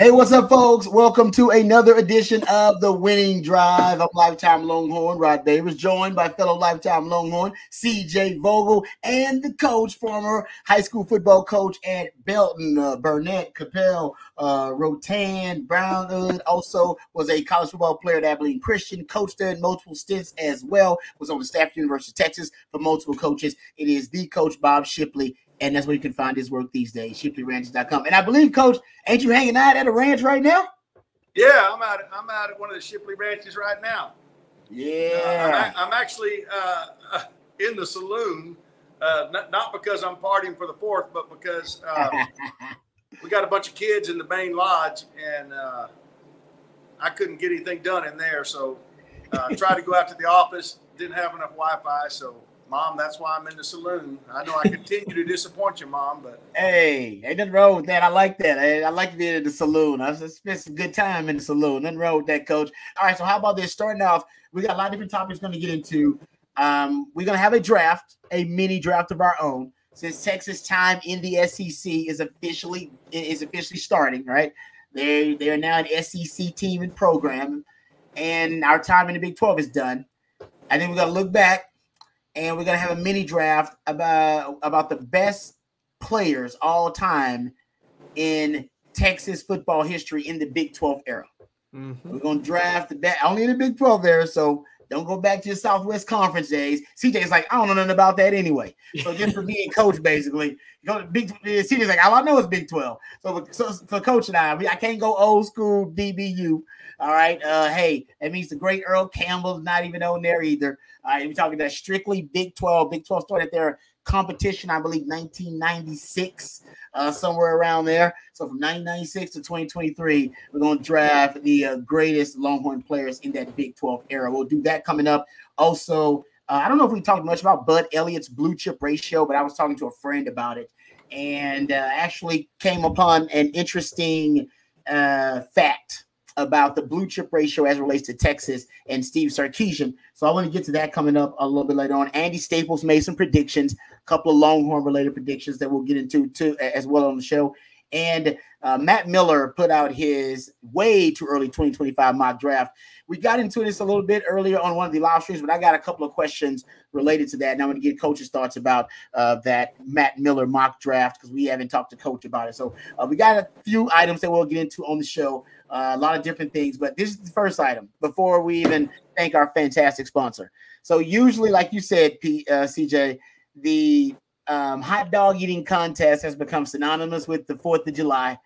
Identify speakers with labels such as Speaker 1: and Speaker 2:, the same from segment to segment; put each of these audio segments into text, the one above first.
Speaker 1: Hey, what's up, folks? Welcome to another edition of the Winning Drive. I'm Lifetime Longhorn Rod Babers, joined by fellow Lifetime Longhorn CJ Vogel and the coach, former high school football coach at Belton, uh, Burnett, Capel, uh, Rotan, Brownwood. Also was a college football player at Abilene Christian, coached there in multiple stints as well. Was on the staff at University of Texas for multiple coaches. It is the coach Bob Shipley and that's where you can find his work these days, shipleyranches.com. And I believe, Coach, ain't you hanging out at a ranch right now?
Speaker 2: Yeah, I'm out. I'm out at one of the Shipley ranches right now.
Speaker 1: Yeah,
Speaker 2: uh, I'm, I'm, actually uh, uh, in the saloon, uh, not, not, because I'm partying for the fourth, but because uh, we got a bunch of kids in the main lodge, and uh, I couldn't get anything done in there. So I tried to go out to the office, didn't have enough Wi-Fi, so Mom, that's why I'm in the saloon. I know I continue to disappoint you, Mom, but
Speaker 1: hey, ain't nothing wrong with that. I like that. I, I like being in the saloon. I spent some good time in the saloon. Nothing wrong with that, Coach. All right, so how about this? Starting off, we got a lot of different topics going to get into. Um, we're going to have a draft, a mini draft of our own, since Texas time in the SEC is officially is officially starting. Right, they they are now an SEC team and program, and our time in the Big Twelve is done. I think we're going to look back and we're gonna have a mini draft about about the best players all time in Texas football history in the Big 12 era. Mm-hmm. We're gonna draft the best only in the Big 12 era, so don't go back to your Southwest Conference days. CJ's like, I don't know nothing about that anyway. So just for being coach, basically, go to Big. CJ's like, all I know is Big 12. So for, so for coach and I, I can't go old school DBU. All right. Uh, hey, that means the great Earl Campbell's not even on there either. Right, we're talking about strictly Big 12. Big 12 started their competition, I believe, 1996, uh, somewhere around there. So from 1996 to 2023, we're going to draft the uh, greatest Longhorn players in that Big 12 era. We'll do that coming up. Also, uh, I don't know if we talked much about Bud Elliott's blue chip ratio, but I was talking to a friend about it and uh, actually came upon an interesting uh, fact about the blue chip ratio as relates to Texas and Steve Sarkisian. So I want to get to that coming up a little bit later on. Andy Staples made some predictions, a couple of Longhorn related predictions that we'll get into too as well on the show. And uh, Matt Miller put out his way too early 2025 mock draft. We got into this a little bit earlier on one of the live streams, but I got a couple of questions related to that. And I'm going to get coach's thoughts about uh, that Matt Miller mock draft because we haven't talked to coach about it. So uh, we got a few items that we'll get into on the show uh, a lot of different things. But this is the first item before we even thank our fantastic sponsor. So usually, like you said, P, uh, CJ, the um, hot dog eating contest has become synonymous with the Fourth of July.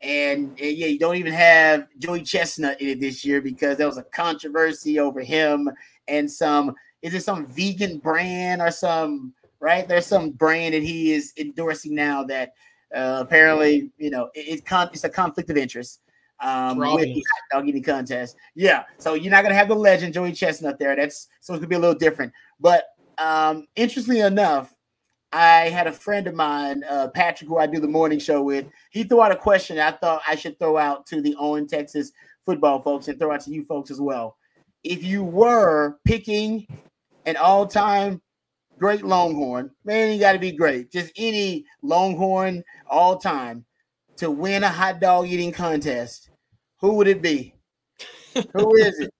Speaker 1: And, and yeah, you don't even have Joey Chestnut in it this year because there was a controversy over him and some. Is it some vegan brand or some right? There's some brand that he is endorsing now that uh, apparently, you know, it, it con- it's a conflict of interest um, with the hot dog eating contest. Yeah, so you're not gonna have the legend Joey Chestnut there. That's so it's gonna be a little different. But um, interestingly enough, I had a friend of mine, uh, Patrick, who I do the morning show with. He threw out a question I thought I should throw out to the On, Texas football folks and throw out to you folks as well. If you were picking an all-time great Longhorn, man, you got to be great. Just any Longhorn all time to win a hot dog eating contest who would it be? Who is it?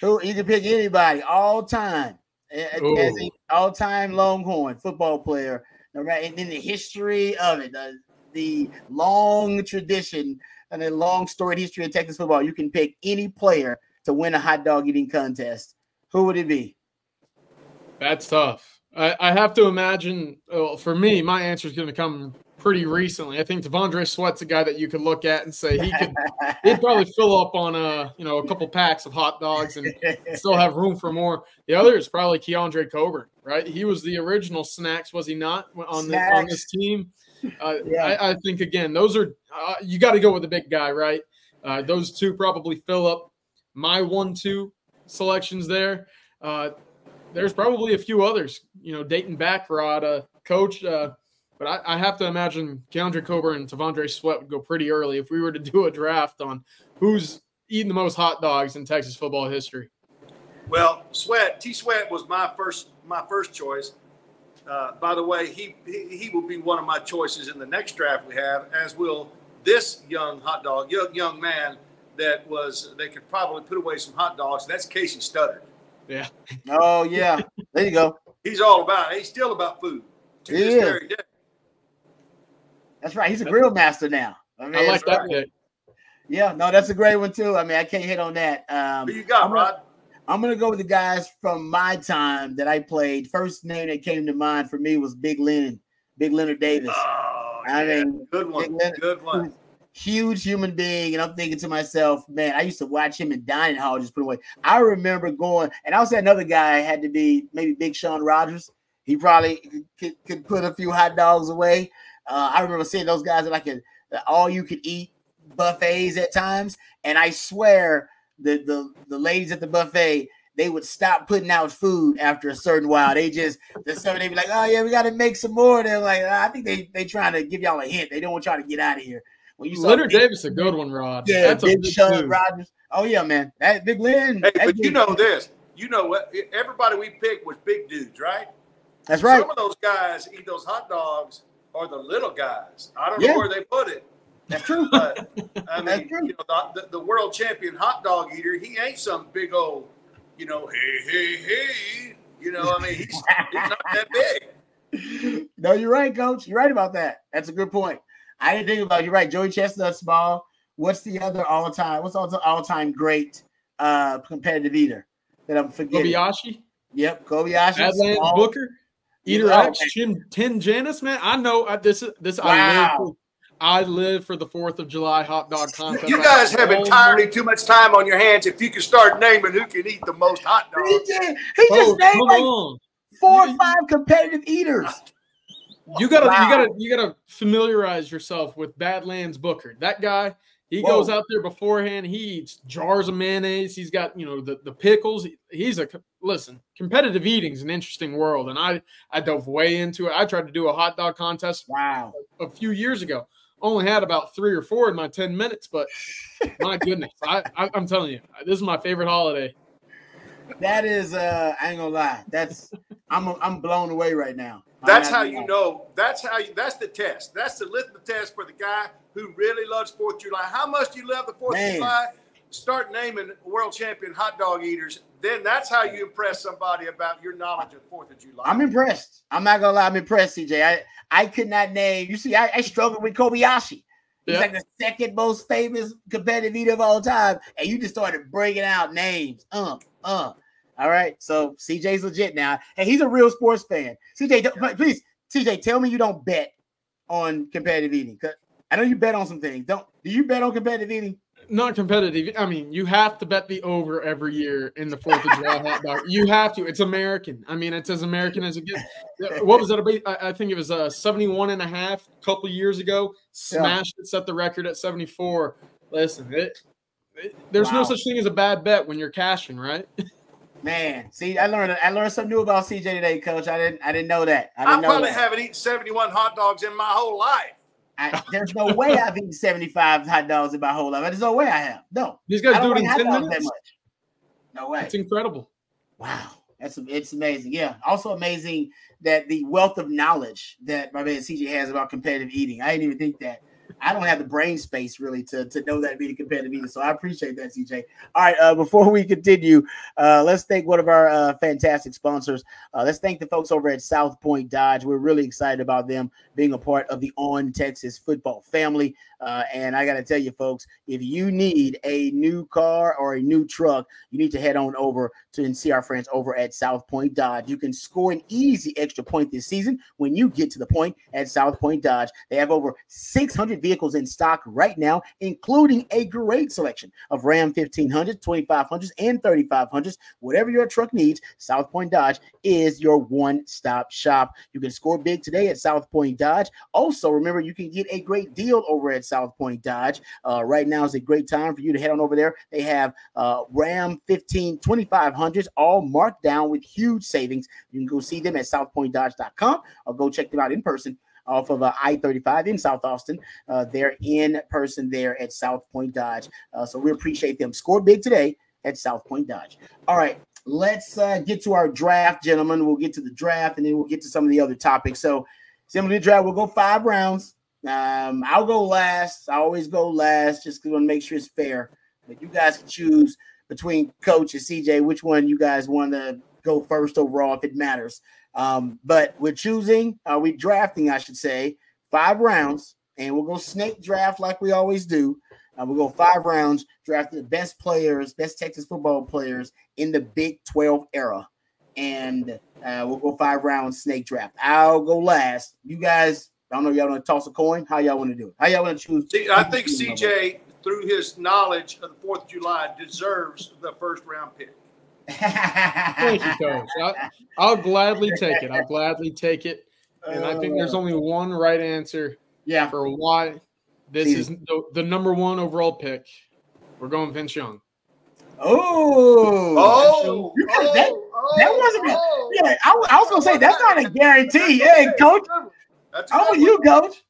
Speaker 1: Who you can pick anybody all time as an all time Longhorn football player, right? And in the history of it, the, the long tradition and the long storied history of Texas football, you can pick any player to win a hot dog eating contest. Who would it be?
Speaker 3: That's tough. I, I have to imagine. Well, for me, my answer is going to come pretty recently. I think T'Vondre Sweat's a guy that you could look at and say he could he'd probably fill up on a you know a couple packs of hot dogs and still have room for more. The other is probably Keondre Coburn, right? He was the original snacks, was he not on the, on this team? Uh, yeah. I, I, think again, those are uh, you got to go with the big guy, right? Uh, those two probably fill up my one-two selections there. Uh, there's probably a few others, you know, dating back, Rod, uh, coach. But I, I, have to imagine Keondre Coburn and T'Vondre Sweat would go pretty early if we were to do a draft on who's eating the most hot dogs in Texas football history.
Speaker 2: Well, Sweat, T Sweat was my first my first choice. Uh, by the way, he, he, he will be one of my choices in the next draft we have, as will this young hot dog, young young man that was they could probably put away some hot dogs. That's Kasey Studdard.
Speaker 3: Yeah.
Speaker 1: Oh yeah. There you go.
Speaker 2: He's all about. It. He's still about food. To
Speaker 1: He
Speaker 2: this
Speaker 1: is.
Speaker 2: very day.
Speaker 1: That's right. He's a grill master now. I, mean,
Speaker 3: I like that
Speaker 2: right.
Speaker 3: pick.
Speaker 1: Yeah, no, that's a great one too. I mean, I can't hit on that. Um,
Speaker 2: Who you got,
Speaker 1: I'm gonna-
Speaker 2: Rod?
Speaker 1: I'm gonna go with the guys from my time that I played. First name that came to mind for me was Big Lynn, Big Leonard Davis.
Speaker 2: Oh,
Speaker 1: I
Speaker 2: yeah.
Speaker 1: mean,
Speaker 2: good one.
Speaker 1: Leonard-
Speaker 2: Good one.
Speaker 1: huge human being, and I'm thinking to myself, man, I used to watch him in dining hall just put away. I remember going, and I also another guy had to be maybe Big Shaun Rogers. He probably could, could put a few hot dogs away. Uh, I remember seeing those guys at like a, all you could eat buffets at times, and I swear the the the ladies at the buffet they would stop putting out food after a certain while. They just the some they'd be like, oh yeah, we got to make some more. They're like, I think they they trying to give y'all a hint. They don't want y'all to get out of here. When you saw
Speaker 3: Leonard
Speaker 1: Big-
Speaker 3: Davis, a good one, Rod.
Speaker 1: yeah,
Speaker 3: That's a
Speaker 1: Big
Speaker 3: good Shaun.
Speaker 1: Rogers. Oh yeah, man, that Big Lynn.
Speaker 2: Hey,
Speaker 1: that
Speaker 2: but you know this. You know what? Everybody we picked was big dudes, right?
Speaker 1: that's right.
Speaker 2: Some of those guys eat those hot dogs are the little guys. I don't
Speaker 1: Yeah.
Speaker 2: know where they put it,
Speaker 1: That's true.
Speaker 2: but I mean,
Speaker 1: true.
Speaker 2: you know, the, the world champion hot dog eater, he ain't some big old, you know, hey, hey, hey. You know, I mean, he's, he's not that big.
Speaker 1: no, you're right, Coach. You're right about that. That's a good point. I didn't think about. it. You're right. Joey Chestnut, small. What's the other all time? What's all all time great uh competitive eater that I'm forgetting?
Speaker 3: Kobayashi,
Speaker 1: Yep, Kobayashi.
Speaker 3: Badlands
Speaker 1: small.
Speaker 3: Booker, Eater
Speaker 1: Oh,
Speaker 3: X, Chin, Tim Janus, man. I know I, this. is This I live. For, I live for the Fourth of July hot dog contest.
Speaker 2: You guys have
Speaker 3: Oh,
Speaker 2: entirely too much time on your hands. If you can start naming who can eat the most hot
Speaker 1: He
Speaker 2: dogs,
Speaker 1: did. He
Speaker 3: Oh,
Speaker 1: just named like
Speaker 3: on.
Speaker 1: four or five competitive eaters.
Speaker 3: You gotta,
Speaker 1: Wow.
Speaker 3: you gotta, you gotta familiarize yourself with Badlands Booker. That guy, he
Speaker 1: Whoa.
Speaker 3: goes out there beforehand. He eats jars of mayonnaise. He's got, you know, the, the pickles. He's a listen. Competitive eating is an interesting world, and I I dove way into it. I tried to do a hot dog contest
Speaker 1: Wow.
Speaker 3: a few years ago. Only had about three or four in my ten minutes, but my goodness, I, I I'm telling you, this is my favorite holiday.
Speaker 1: That is uh I ain't gonna lie. That's I'm I'm blown away right now.
Speaker 2: That's how you know. That's how you. That's the test. That's the litmus test for the guy who really loves Fourth of July. How much do you love the Fourth of July? Start naming world champion hot dog eaters. Then that's how you impress somebody about your knowledge of Fourth of July.
Speaker 1: I'm impressed. I'm not gonna lie, I'm impressed, CJ. I, I could not name. You see, I, I struggled with Kobayashi. He's
Speaker 3: Yeah.
Speaker 1: like the second most famous competitive eater of all time, and you just started breaking out names. Um, uh. All right, so CJ's legit now, and he's a real sports fan. CJ, don't- please, CJ, tell me you don't bet on competitive eating. 'Cause I know you bet on some things. Don't do you bet on competitive eating?
Speaker 3: Not competitive. I mean, you have to bet the over every year in the Fourth of July hot dog. You have to. It's American. I mean, it's as American as it gets. What was that? about- I I think it was uh, 71 and a half a couple years ago. Smashed it, set the record at 74. Listen, it, it- there's
Speaker 1: Wow.
Speaker 3: no such thing as a bad bet when you're cashing, right?
Speaker 1: Man, see, I learned I learned something new about CJ today, Coach. I didn't I didn't know that. I
Speaker 2: I,
Speaker 1: didn't know
Speaker 2: probably
Speaker 1: that.
Speaker 2: haven't eaten 71 hot dogs in my whole life.
Speaker 1: I, there's no way I've eaten 75 hot dogs in my whole life. There's no way I have. No.
Speaker 3: These guys do it in 10
Speaker 1: dogs that
Speaker 3: minutes.
Speaker 1: No way.
Speaker 3: It's incredible.
Speaker 1: Wow. That's it's amazing. Yeah. Also amazing that the wealth of knowledge that my man CJ has about competitive eating. I didn't even think that. I don't have the brain space really to, to know that being competitive eater. So I appreciate that, CJ. All right. Uh, before we continue, uh, let's thank one of our uh, fantastic sponsors. Uh, let's thank the folks over at South Point Dodge. We're really excited about them being a part of the On Texas football family. Uh, and I got to tell you, folks, if you need a new car or a new truck, you need to head on over to and see our friends over at South Point Dodge. You can score an easy extra point this season when you get to the point at South Point Dodge. They have over 600 vehicles in stock right now, including a great selection of Ram 1500s, 2500s, and 3500s. Whatever your truck needs, South Point Dodge is your one stop shop. You can score big today at South Point Dodge. Also, remember, you can get a great deal over at South Point Dodge. Uh, right now is a great time for you to head on over there. They have uh, Ram 15 2500s all marked down with huge savings. You can go see them at southpointdodge.com or go check them out in person off of uh, I-35 in South Austin. Uh, they're in person there at South Point Dodge. Uh, so we appreciate them. Score big today at South Point Dodge. All right, let's uh, get to our draft, gentlemen. We'll get to the draft and then we'll get to some of the other topics. So, similar to the draft, we'll go five rounds. Um, I'll go last. I always go last, just because I want to make sure it's fair. But you guys can choose between Coach and CJ which one you guys want to go first overall if it matters. Um, but we're choosing, uh, we drafting, I should say, five rounds, and we'll go snake draft like we always do. Uh, we'll go five rounds, drafting the best players, best Texas football players in the Big 12 era. And uh, we'll go five rounds snake draft. I'll go last. You guys, I don't know, y'all want to toss a coin? How y'all want to do it? How y'all want to choose?
Speaker 2: See, I think CJ, through his knowledge of the 4th of July, deserves the first round pick.
Speaker 3: Thank you, Coach. I'll, I'll, gladly take it. I'll gladly take it. And I think there's only one right answer
Speaker 1: yeah.
Speaker 3: for why this is the, the number one overall pick. We're going Vince Young.
Speaker 1: Oh,
Speaker 2: oh,
Speaker 1: oh, that, oh, that wasn't. Oh, yeah, I, I was gonna say that's not a guarantee. Hey, coach.
Speaker 2: That's
Speaker 1: a you, coach.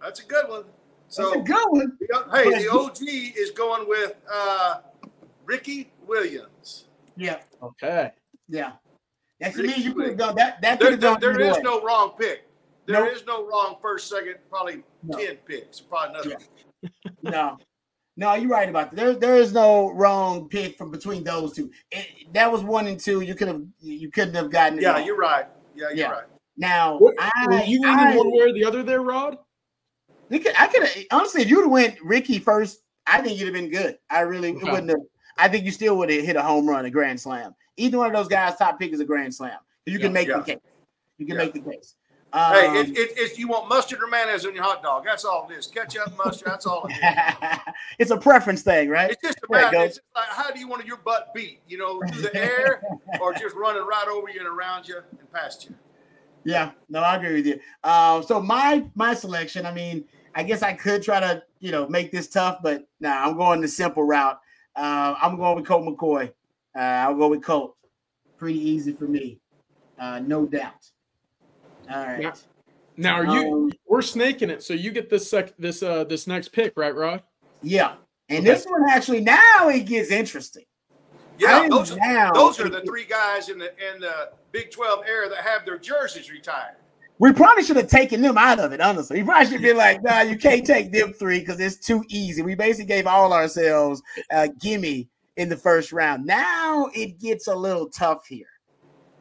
Speaker 2: That's a good one. So
Speaker 1: that's a good one.
Speaker 2: hey, the OG is going with uh, Ricky Williams.
Speaker 1: Yeah.
Speaker 3: Okay.
Speaker 1: Yeah. That's me. You could have done that. That
Speaker 2: there,
Speaker 1: there,
Speaker 2: there is no wrong pick. There nope. is no wrong first, second, probably no. ten picks. Probably nothing.
Speaker 1: Yeah. no. No, you're right about that. There, there is no wrong pick from between those two. It, that was one and two. You could have, you couldn't have gotten.
Speaker 2: yeah, you're right. Yeah, you're yeah. right.
Speaker 1: Now,
Speaker 3: what,
Speaker 1: I,
Speaker 3: you leaning one way or the other there, Rod?
Speaker 1: Could, I could have honestly, if you would have went Ricky first, I think you'd have been good. I really okay. wouldn't have. I think you still would have hit a home run, a grand slam. Either one of those guys' top pick is a grand slam. You can yeah, make yeah. the case. You can yeah. make the case.
Speaker 2: Um, hey, it, it, it's you want mustard or mayonnaise on your hot dog. That's all it is. Ketchup, mustard. That's all it is.
Speaker 1: it's a preference thing, right?
Speaker 2: It's just about. It it's just like how do you want your butt beat? You know, through the air or just running right over you and around you and past you.
Speaker 1: Yeah, no, I agree with you. Uh, so my my selection, I mean, I guess I could try to you know make this tough, but nah, I'm going the simple route. Uh, I'm going with Colt McCoy. Uh, I'll go with Colt. Pretty easy for me, uh, no doubt. All right.
Speaker 3: Now, now are you? Um, we're snaking it, so you get this sec this uh this next pick, right, Rod?
Speaker 1: Yeah, and okay. this one actually now it gets interesting.
Speaker 2: Yeah, those, now, those are the three guys in the in the Big Twelve era that have their jerseys retired.
Speaker 1: We probably should have taken them out of it, honestly. We probably should be like, nah, you can't take them three because it's too easy. We basically gave all ourselves a gimme in the first round. Now it gets a little tough here.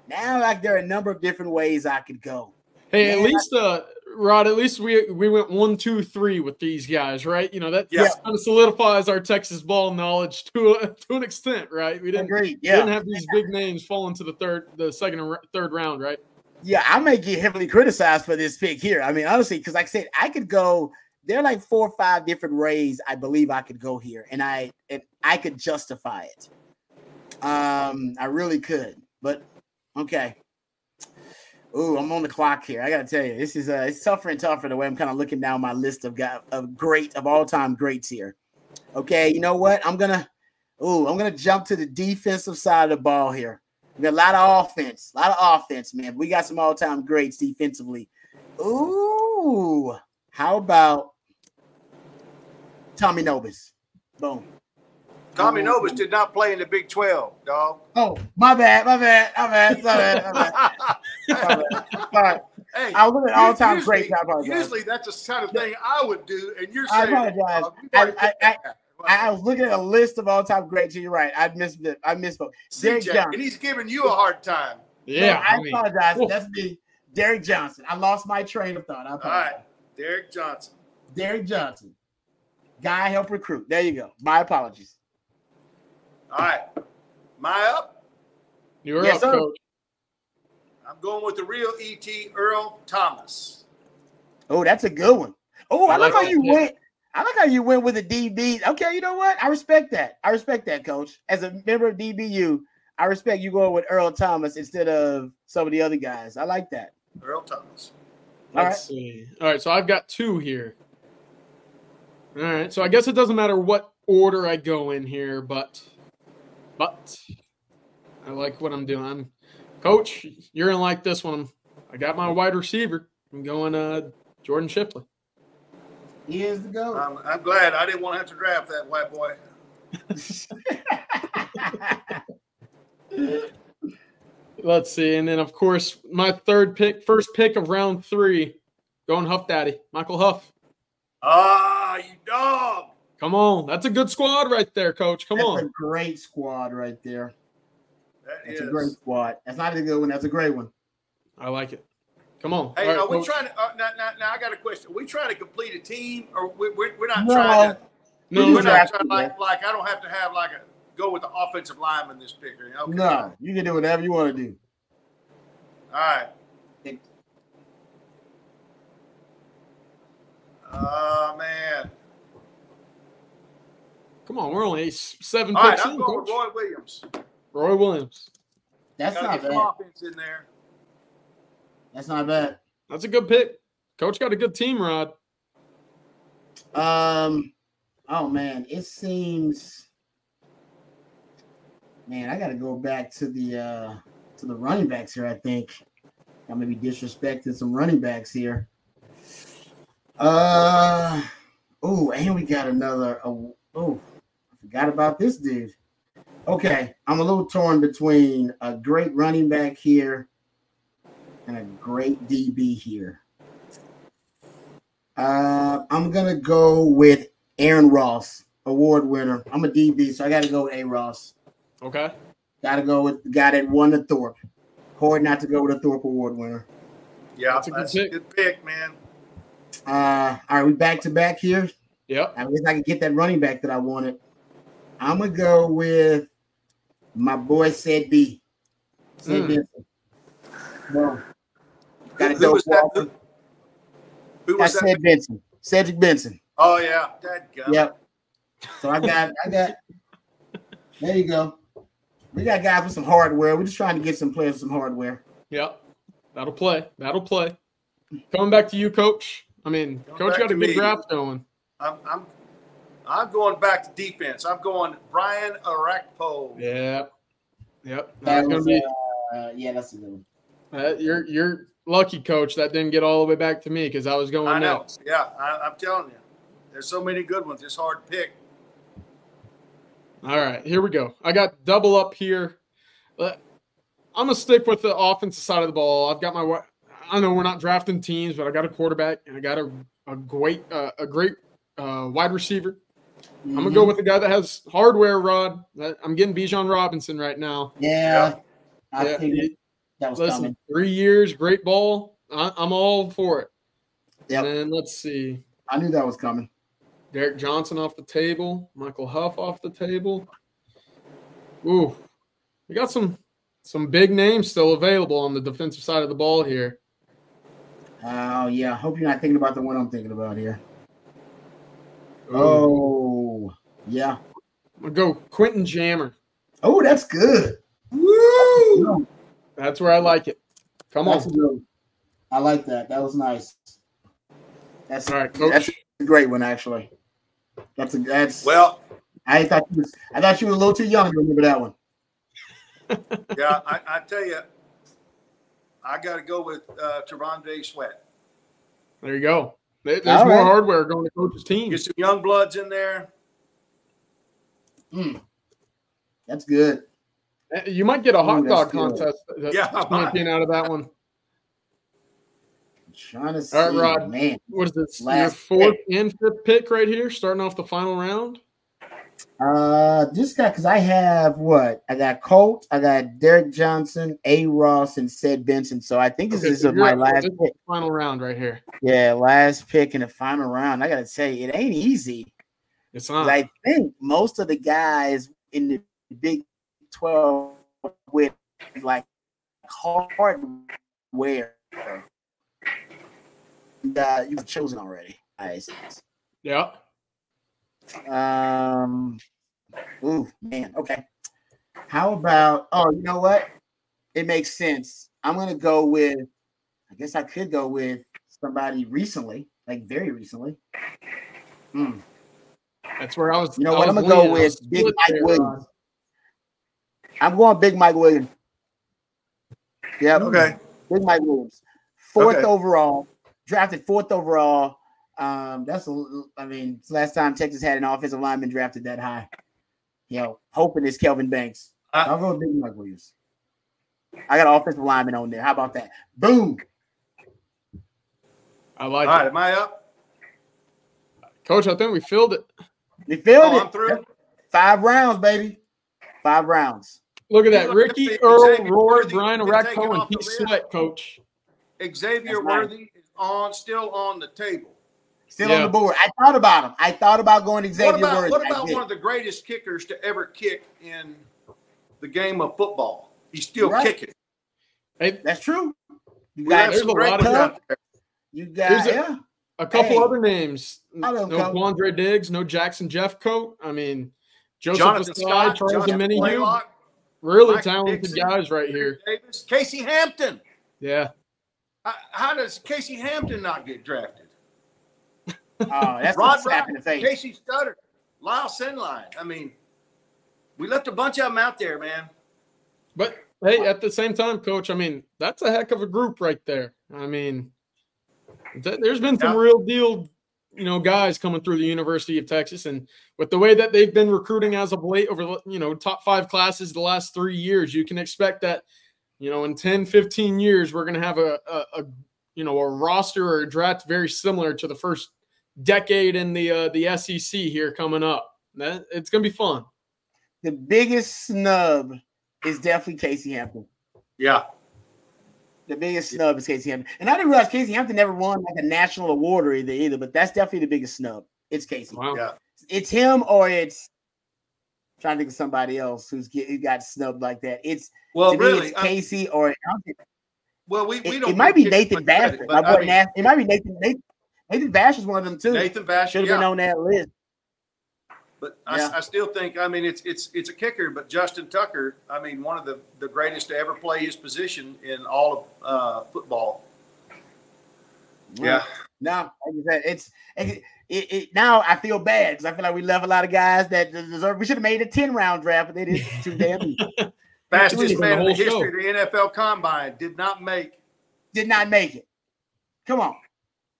Speaker 1: Now, like there are a number of different ways I could go.
Speaker 3: Hey, Man, at least uh Rod, at least we we went one, two, three with these guys, right? You know that yeah. kind of solidifies our Texas ball knowledge to a, to an extent, right? We didn't,
Speaker 1: Agreed. Yeah.
Speaker 3: didn't have these big names fall into the third, the second, and third round, right?
Speaker 1: Yeah, I may get heavily criticized for this pick here. I mean, honestly, because like I said, I could go. There are like four or five different ways I believe I could go here, and I and I could justify it. Um, I really could, but okay. Ooh, I'm on the clock here. I gotta tell you, this is uh, it's tougher and tougher the way I'm kind of looking down my list of guy, of great of all time greats here. Okay, you know what? I'm gonna, ooh, I'm gonna jump to the defensive side of the ball here. We got a lot of offense, a lot of offense, man. We got some all time greats defensively. Ooh, how about Tommy Nobis? Boom.
Speaker 2: Tommy Nobis did not play in the Big 12, dog.
Speaker 1: Oh, my bad, my bad, my bad, my bad, my bad. All right. Hey, I was looking at all time great.
Speaker 2: Usually that's the kind of thing I would do, and you're saying. I apologize.
Speaker 1: I, I, I, I, was looking at a list of all time greats. You're right. I missed it. I misspoke.
Speaker 2: Derrick Johnson. And he's giving you a hard time.
Speaker 3: Yeah.
Speaker 1: No, I, I mean, apologize. That's me. Derrick Johnson. I lost my train of thought. I apologize. All right.
Speaker 2: Derrick Johnson.
Speaker 1: Derrick Johnson. Guy help recruit. There you go. My apologies.
Speaker 2: All right. My up?
Speaker 3: You're yes, up, sir. coach.
Speaker 2: I'm going with the real ET Earl Thomas.
Speaker 1: Oh, that's a good one. Oh, I, I like how you went. I like how you went with a DB. Okay, you know what? I respect that. I respect that, coach. As a member of DBU, I respect you going with Earl Thomas instead of some of the other guys. I like that.
Speaker 2: Earl Thomas.
Speaker 3: All Let's right. see. All right, so I've got two here. All right, so I guess it doesn't matter what order I go in here, but but I like what I'm doing. Coach, you're gonna like this one. I got my wide receiver. I'm going uh Jordan Shipley.
Speaker 1: He is the goat.
Speaker 2: I'm, I'm glad I didn't want to have to draft that white boy.
Speaker 3: Let's see, and then of course my third pick, first pick of round three. Going Huff Daddy, Michael Huff.
Speaker 2: Ah, you dog.
Speaker 3: Come on, that's a good squad right there, Coach. Come
Speaker 1: That's
Speaker 3: on.
Speaker 1: a great squad right there.
Speaker 2: That
Speaker 1: That's
Speaker 2: is.
Speaker 1: a great squad. That's not a good one. That's a great one.
Speaker 3: I like it. Come on.
Speaker 2: Hey,
Speaker 3: All right,
Speaker 2: are we
Speaker 3: Coach.
Speaker 2: trying to? Uh, now, now, now, I got a question. Are we trying to complete a team, or we, we, we're not
Speaker 1: No.
Speaker 2: trying to?
Speaker 3: No,
Speaker 1: We
Speaker 2: we're
Speaker 3: we're
Speaker 2: not
Speaker 3: not.
Speaker 1: have-
Speaker 2: trying like like I don't have to have like a go with the offensive lineman this picker. Okay.
Speaker 1: No, you can do whatever you want to do.
Speaker 2: All right. Oh man.
Speaker 3: Come on, we're only seven
Speaker 2: All right,
Speaker 3: picks
Speaker 2: I'm going with Roy Williams.
Speaker 3: Roy Williams.
Speaker 1: That's
Speaker 2: Got to
Speaker 1: not
Speaker 2: get some
Speaker 1: bad.
Speaker 2: offense in there.
Speaker 1: That's not bad.
Speaker 3: That's a good pick. Coach got a good team, Rod.
Speaker 1: Um, oh man, it seems. Man, I got to go back to the uh to the running backs here. I think I may be disrespecting some running backs here. Uh oh, and we got another. Oh, oh, I forgot about this dude. Okay, I'm a little torn between a great running back here and a great DB here. Uh, I'm gonna go with Aaron Ross, award winner. I'm a DB, so I got to go with A. Ross.
Speaker 3: Okay.
Speaker 1: Got to go with the guy that won the Thorpe. Hard not to go with a Thorpe Award winner.
Speaker 2: Yeah,
Speaker 3: That's
Speaker 2: that's
Speaker 3: a
Speaker 2: a
Speaker 3: good
Speaker 2: good,
Speaker 3: pick.
Speaker 2: pick, man.
Speaker 1: Uh, all right, we back to back here.
Speaker 3: Yep.
Speaker 1: I guess I can get that running back that I wanted. I'm gonna go with my boy said B. Said
Speaker 3: Mm.
Speaker 1: Benson. No. Got to
Speaker 2: Who
Speaker 1: go.
Speaker 2: was that?
Speaker 1: Walker.
Speaker 2: Who
Speaker 1: I
Speaker 2: was that?
Speaker 1: said Benson. Cedric Benson.
Speaker 2: Oh yeah, that guy.
Speaker 1: Yep. So I got, I got. There you go. We got guys with some hardware. We're just trying to get some players with some hardware.
Speaker 3: Yep. That'll play. That'll play. Coming back to you, Coach. I mean,
Speaker 2: Coming
Speaker 3: Coach got a
Speaker 2: to
Speaker 3: good
Speaker 2: me.
Speaker 3: draft going.
Speaker 2: I'm I'm I'm going back to defense. I'm going Brian Orakpo.
Speaker 3: Yeah. Yep.
Speaker 1: That
Speaker 3: That's gonna
Speaker 1: was,
Speaker 3: be.
Speaker 1: uh, yeah, that's a good one.
Speaker 3: Uh, you're you're lucky, Coach. That didn't get all the way back to me because I was going
Speaker 2: I know.
Speaker 3: next.
Speaker 2: Yeah, I, I'm telling you, there's so many good ones. It's hard to pick.
Speaker 3: All right, here we go. I got double up here. Uh, I'm gonna stick with the offensive side of the ball. I've got my. I know we're not drafting teams, but I got a quarterback and I got a a great uh, a great uh, wide receiver. I'm gonna go with the guy that has hardware. Rod. I'm getting Bijan Robinson right now.
Speaker 1: Yeah, I
Speaker 3: Yeah,
Speaker 1: figured
Speaker 3: he-
Speaker 1: that was
Speaker 3: Listen,
Speaker 1: coming.
Speaker 3: three years, great ball. I, I'm all for it.
Speaker 1: Yeah.
Speaker 3: And let's see.
Speaker 1: I knew that was coming.
Speaker 3: Derrick Johnson off the table. Michael Huff off the table. Ooh, we got some some big names still available on the defensive side of the ball here.
Speaker 1: Oh yeah. Hope you're not thinking about the one I'm thinking about here.
Speaker 3: Ooh.
Speaker 1: Oh yeah.
Speaker 3: I'm gonna go Quentin Jammer.
Speaker 1: Oh, that's good.
Speaker 2: Woo!
Speaker 3: That's where I like it. Come
Speaker 1: That's
Speaker 3: on.
Speaker 1: good. I like that. That was nice. That's
Speaker 3: All right, coach.
Speaker 1: that's a great one actually. That's a that's
Speaker 2: Well,
Speaker 1: I thought you was, I thought you were a little too young to remember that one.
Speaker 2: yeah, I, I tell you, I got to go with uh, T'Vondre Sweat.
Speaker 3: There you go. There- There's
Speaker 1: All
Speaker 3: more
Speaker 1: right.
Speaker 3: hardware going to coach's team.
Speaker 2: Get some young bloods in there.
Speaker 1: Mm. That's good.
Speaker 3: Uh, You might get a hot
Speaker 1: Ooh,
Speaker 3: dog
Speaker 1: that's
Speaker 3: contest uh,
Speaker 2: Yeah, I might.
Speaker 3: champion out of that one.
Speaker 1: I'm trying to see,
Speaker 3: All right, Rod.
Speaker 1: man.
Speaker 3: What is this? Your
Speaker 1: Last
Speaker 3: fourth and fifth pick right here, starting off the final round.
Speaker 1: Uh, this guy because I have what I got Colt, I got Derrick Johnson, A. Ross, and Ced Benson. So I think this
Speaker 3: Okay,
Speaker 1: is
Speaker 3: so
Speaker 1: my last
Speaker 3: this
Speaker 1: pick.
Speaker 3: final round right here.
Speaker 1: Yeah, last pick in the final round. I gotta tell you, it ain't easy.
Speaker 3: It's not.
Speaker 1: I think most of the guys in the Big Twelve with like hardware, uh, you've chosen already. Guys.
Speaker 3: yeah.
Speaker 1: Um. Ooh, man. Okay. How about? Oh, you know what? It makes sense. I'm gonna go with. I guess I could go with somebody recently, like very recently. Hmm.
Speaker 3: That's where I was.
Speaker 1: You know
Speaker 3: I
Speaker 1: what? I'm gonna go
Speaker 3: leaning. I was
Speaker 1: with Big Mike
Speaker 3: there,
Speaker 1: Williams.
Speaker 3: Rod.
Speaker 1: I'm going Big Mike Williams. Yep.
Speaker 2: Okay.
Speaker 1: Big Mike Williams, fourth
Speaker 2: Okay.
Speaker 1: overall, drafted fourth overall. Um, that's a, I mean, it's the last time Texas had an offensive lineman drafted that high. You know, hoping it's Kelvin Banks.
Speaker 2: I-
Speaker 1: I'll go with Big Mike Williams. I got an offensive lineman on there. How about that? Boom.
Speaker 3: I like
Speaker 2: All
Speaker 3: it.
Speaker 2: right, am I up?
Speaker 3: Coach, I think we filled it.
Speaker 1: We filled
Speaker 2: Oh,
Speaker 1: it.
Speaker 2: I'm through.
Speaker 1: Five rounds, baby. Five rounds.
Speaker 3: Look at that. Ricky,
Speaker 2: the
Speaker 3: Earl,
Speaker 2: Xavier
Speaker 3: Roy,
Speaker 2: Worthy
Speaker 3: Brian
Speaker 2: been
Speaker 3: and
Speaker 2: off the
Speaker 3: Pete. Sweat, coach.
Speaker 2: Xavier
Speaker 1: That's right.
Speaker 2: Worthy is on still on the table.
Speaker 1: Still
Speaker 3: Yeah.
Speaker 1: on the board. I thought about him. I thought about going Xavier
Speaker 2: What about
Speaker 1: Worthy.
Speaker 2: what about one of the greatest kickers to ever kick in the game of football? He's still
Speaker 1: Right.
Speaker 2: kicking.
Speaker 3: Hey,
Speaker 1: That's true. You got
Speaker 3: there's
Speaker 2: some
Speaker 3: a
Speaker 2: great
Speaker 3: lot of
Speaker 2: out there.
Speaker 1: You got
Speaker 3: There's a-
Speaker 1: yeah.
Speaker 3: a couple
Speaker 1: Hey.
Speaker 3: other names.
Speaker 1: I
Speaker 3: No
Speaker 1: don't know.
Speaker 3: Quandre Diggs, no Jackson Jeffcoat. I mean, Joseph
Speaker 2: Jonathan
Speaker 3: Asai,
Speaker 2: Scott,
Speaker 3: Charles
Speaker 2: Jonathan
Speaker 3: Minihue.
Speaker 2: Blaylock,
Speaker 3: Really
Speaker 2: Michael
Speaker 3: talented
Speaker 2: Dixon,
Speaker 3: guys right here.
Speaker 2: Davis, Casey Hampton.
Speaker 3: Yeah.
Speaker 2: How- How does Casey Hampton not get drafted?
Speaker 1: Oh, that's
Speaker 2: Rod
Speaker 1: a slap in the
Speaker 2: Brown,
Speaker 1: face.
Speaker 2: Kasey Studdard, Lyle Sendlein. I mean, we left a bunch of them out there, man.
Speaker 3: But hey, at the same time, coach, I mean, that's a heck of a group right there. I mean, th- there's been some
Speaker 2: Yeah.
Speaker 3: real deal, you know, guys coming through the University of Texas. And with the way that they've been recruiting as of late over, the, you know, top five classes the last three years, you can expect that, you know, in 10, 15 years, we're going to have a, a, a, you know, a roster or a draft very similar to the first decade in the uh, the SEC here coming up. That, it's going to be fun.
Speaker 1: The biggest snub is definitely Casey Hampton.
Speaker 2: Yeah.
Speaker 1: The biggest snub is Casey Hampton. And I didn't realize Casey Hampton never won like a national award or either either, but that's definitely the biggest snub. It's Casey.
Speaker 3: Wow.
Speaker 2: Yeah.
Speaker 1: It's him or it's I'm trying to think of somebody else who's get, who got snubbed like that. It's
Speaker 2: Well,
Speaker 1: to me,
Speaker 2: really,
Speaker 1: it's
Speaker 2: I-
Speaker 1: Casey or
Speaker 2: well, we, we
Speaker 1: it,
Speaker 2: don't.
Speaker 1: it might be Nathan
Speaker 2: much credit,
Speaker 1: Vasher. My
Speaker 2: but I mean,
Speaker 1: it might be Nathan Nathan, Nathan is one of them too.
Speaker 2: Nathan Vasher,
Speaker 1: Should have
Speaker 2: yeah.
Speaker 1: been on that list.
Speaker 2: But
Speaker 1: Yeah.
Speaker 2: I, I still think, I mean, it's it's it's a kicker. But Justin Tucker, I mean, one of the the greatest to ever play his position in all of uh, football. Yeah,
Speaker 1: No, like you said, it's it, it, it, now I feel bad because I feel like we left a lot of guys that deserve. We should have made a ten round draft, but they did too damn. easy.
Speaker 2: fastest man in
Speaker 3: the
Speaker 2: the
Speaker 3: whole
Speaker 2: history of the NFL Combine did not make.
Speaker 1: Did not make it. Come on,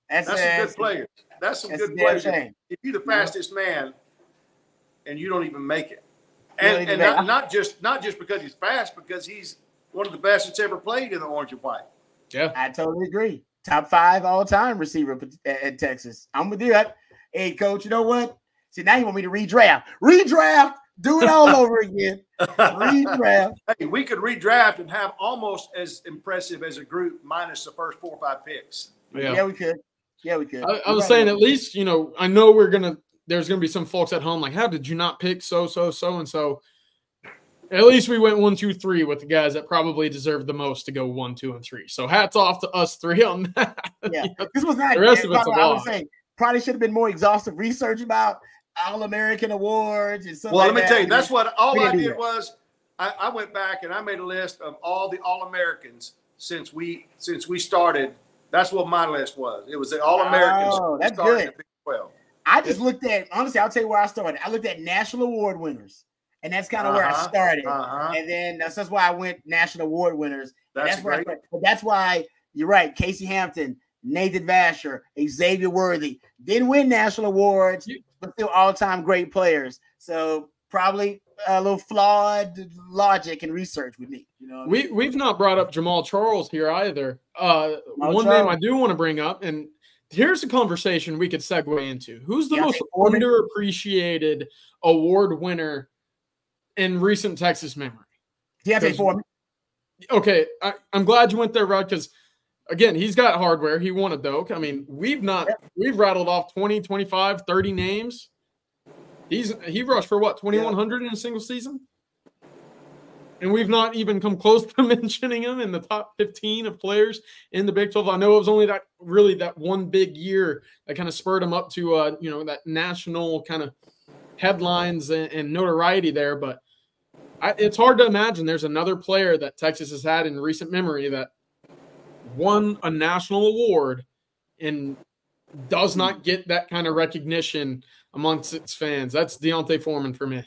Speaker 1: that's,
Speaker 2: That's
Speaker 1: uh,
Speaker 2: some good players. That's some
Speaker 1: That's a
Speaker 2: good
Speaker 1: damn
Speaker 2: players. If you're the
Speaker 1: Yeah.
Speaker 2: fastest man, and you don't even make it, and, and not, not just not just because he's fast, because he's one of the best that's ever played in the orange and white.
Speaker 3: Yeah.
Speaker 1: I totally agree. Top five all time receiver at, at Texas. I'm with you. I- hey, coach, you know what? See, now you want me to redraft. Redraft. Do it all over again. Redraft.
Speaker 2: Hey, we could redraft and have almost as impressive as a group, minus the first four or five picks.
Speaker 3: Yeah.
Speaker 1: Yeah, we could. Yeah, we could.
Speaker 3: I, I was saying at least you know I know we're gonna there's gonna be some folks at home like how did you not pick so so so and so. At least we went one two three with the guys that probably deserved the most to go one two and three. So hats off to us three on that.
Speaker 1: Yeah. This was not.
Speaker 3: The rest of it's
Speaker 1: probably-
Speaker 3: a
Speaker 1: I would
Speaker 3: lot.
Speaker 1: probably should have been more exhaustive research about All American awards and stuff.
Speaker 2: Well,
Speaker 1: like
Speaker 2: let me
Speaker 1: that.
Speaker 2: tell you, that's what all
Speaker 1: We
Speaker 2: I
Speaker 1: didn't do
Speaker 2: did
Speaker 1: that.
Speaker 2: was I, I went back and I made a list of all the All Americans since we since we started. That's what my list was. It was the All Americans.
Speaker 1: Oh, that's good.
Speaker 2: in Big Twelve.
Speaker 1: I just looked at honestly. I'll tell you where I started. I looked at national award winners, and that's kind of where I
Speaker 2: Uh-huh,
Speaker 1: started.
Speaker 2: Uh-huh.
Speaker 1: And then that's, that's why I went national award winners.
Speaker 2: That's,
Speaker 1: That's, where I
Speaker 2: great.
Speaker 1: started. But that's why you're right. Casey Hampton, Nathan Vasher, Xavier Worthy didn't win national awards, but still all-time great players. So probably a little flawed logic and research with me. You know, I
Speaker 3: We
Speaker 1: mean?
Speaker 3: we've not brought up Jamaal Charles here either. Uh, one name I do want to bring up, and here's a conversation we could segue into. Who's the
Speaker 1: D'Onta
Speaker 3: most underappreciated award winner in recent Texas memory? Because-
Speaker 1: Foreman.
Speaker 3: okay, I, I'm glad you went there, Rod, because again, he's got hardware. He won a Doak. I mean, we've not we've rattled off 20, 25, 30 names. He's he rushed for what 2100 in a single season? And we've not even come close to mentioning him in the top 15 of players in the Big 12. I know it was only that really that one big year that kind of spurred him up to uh, you know, that national kind of headlines and, and notoriety there, but I, it's hard to imagine there's another player that Texas has had in recent memory that won a national award and does not get that kind of recognition amongst its fans. That's D'Onta Foreman for me.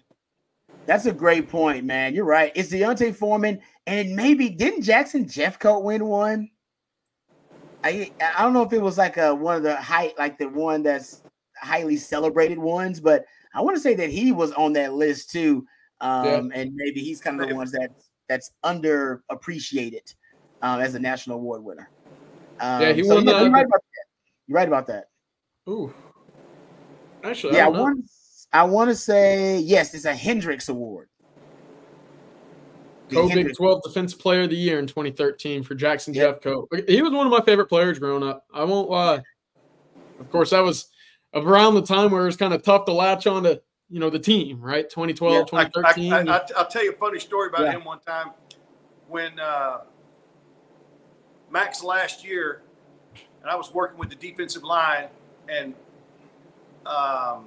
Speaker 1: That's a great point, man. You're right. It's D'Onta Foreman, and maybe didn't Jackson Jeffcoat win one? I I don't know if it was like a one of the high like the one that's highly celebrated ones, but I want to say that he was on that list too. Um, and maybe he's kind of the ones that that's underappreciated um, as a national award winner. Um,
Speaker 3: Yeah, he
Speaker 1: so
Speaker 3: won
Speaker 1: yeah,
Speaker 3: the-
Speaker 1: you're right about that. You're right about that.
Speaker 3: Ooh. Actually,
Speaker 1: yeah,
Speaker 3: I,
Speaker 1: I want to say yes. It's a Hendricks Award.
Speaker 3: Coe Big
Speaker 1: Hendricks-
Speaker 3: 12 Defense Player of the Year in 2013 for Jackson
Speaker 1: Yep.
Speaker 3: Jeffcoat. He was one of my favorite players growing up. I won't lie. Of course, that was around the time where it was kind of tough to latch on to, you know, the team, right? 2012,
Speaker 1: Yeah,
Speaker 2: I,
Speaker 3: 2013.
Speaker 2: I, I, I'll tell you a funny story about
Speaker 1: Yeah.
Speaker 2: him one time when uh, Max last year, and I was working with the defensive line, and um,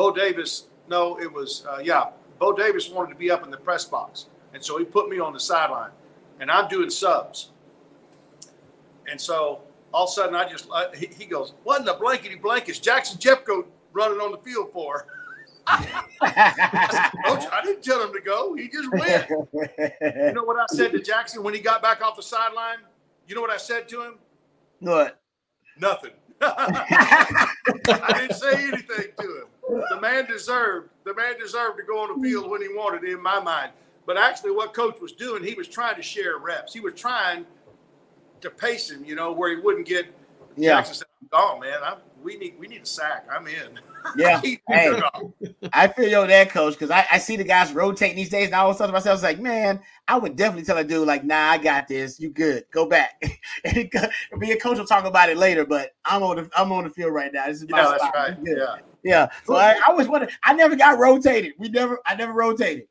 Speaker 2: Bo Davis, no, it was, uh, yeah, Bo Davis wanted to be up in the press box. And so he put me on the sideline, and I'm doing subs. And so all of a sudden, I just, uh, he, he goes, What in the blankety blank is Jackson Jeffco running on the field for? I said, Coach, I didn't tell him to go. He just went. You know what I said to Jackson when he got back off the sideline? You know what I said to him?
Speaker 1: what?
Speaker 2: Nothing. I didn't say anything to him. The man deserved the man deserved to go on the field when he wanted in my mind. But actually what coach was doing, he was trying to share reps. He was trying to pace him, you know, where he wouldn't get
Speaker 1: Yeah,
Speaker 2: Jackson said, Oh man, I'm, we need we need a sack. I'm in.
Speaker 1: yeah. Hey. I feel you on that, coach, because I, I see the guys rotating these days, and I always thought to myself, I was like, man, I would definitely tell a dude like, nah, I got this. You good? Go back. and it me and coach will talk about it later, but I'm on the I'm on the field right now. This is my
Speaker 2: yeah, that's
Speaker 1: spot.
Speaker 2: right. Yeah.
Speaker 1: Yeah. So I, I always wondered. I never got rotated. We never. I never rotated.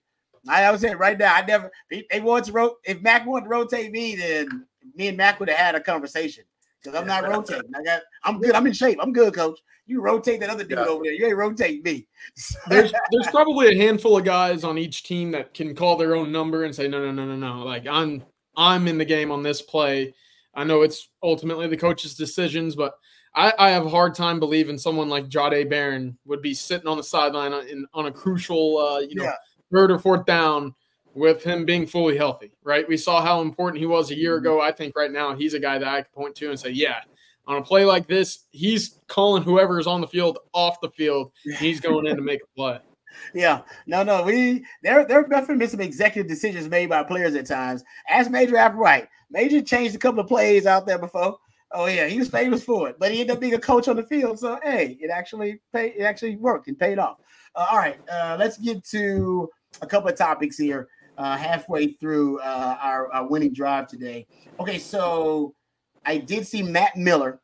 Speaker 1: I, I was saying right now. I never. They, they wanted to rotate. If Mack wanted to rotate me, then me and Mack would have had a conversation. Because I'm not rotating. I got. I'm good. I'm in shape. I'm good, coach. You rotate that other dude
Speaker 2: Yeah.
Speaker 1: over there. You ain't rotate me.
Speaker 3: there's there's probably a handful of guys on each team that can call their own number and say no no no no no like I'm I'm in the game on this play. I know it's ultimately the coach's decisions, but I, I have a hard time believing someone like Jahdae Barron would be sitting on the sideline on, in, on a crucial uh, you know
Speaker 1: Yeah.
Speaker 3: third or fourth down with him being fully healthy. Right? We saw how important he was a year
Speaker 1: Mm-hmm.
Speaker 3: ago. I think right now he's a guy that I could point to and say, yeah, on a play like this, he's calling whoever is on the field off the field. He's going in to make a play.
Speaker 1: Yeah, no, no. We there there have definitely been some executive decisions made by players at times. Ask Major Applewhite. Major changed a couple of plays out there before. Oh yeah, he was famous for it, but he ended up being a coach on the field. So hey, it actually paid. It actually worked and paid off. Uh, all right, uh, let's get to a couple of topics here. Uh, halfway through uh, our, our winning drive today. Okay, so I did see Matt Miller.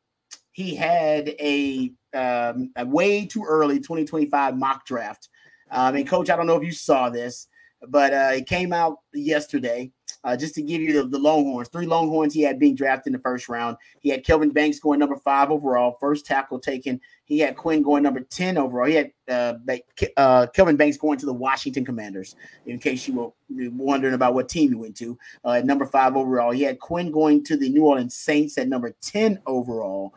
Speaker 1: He had a, um, a way too early 2025 mock draft. Um, and coach, I don't know if you saw this, but uh, it came out yesterday. Uh, just to give you the, the Longhorns, three Longhorns he had being drafted in the first round. He had Kelvin Banks going number five overall, first tackle taken. He had Quinn going number 10 overall. He had uh, uh, Kelvin Banks going to the Washington Commanders, in case you were wondering about what team he went to. Uh, at number five overall. He had Quinn going to the New Orleans Saints at number 10 overall.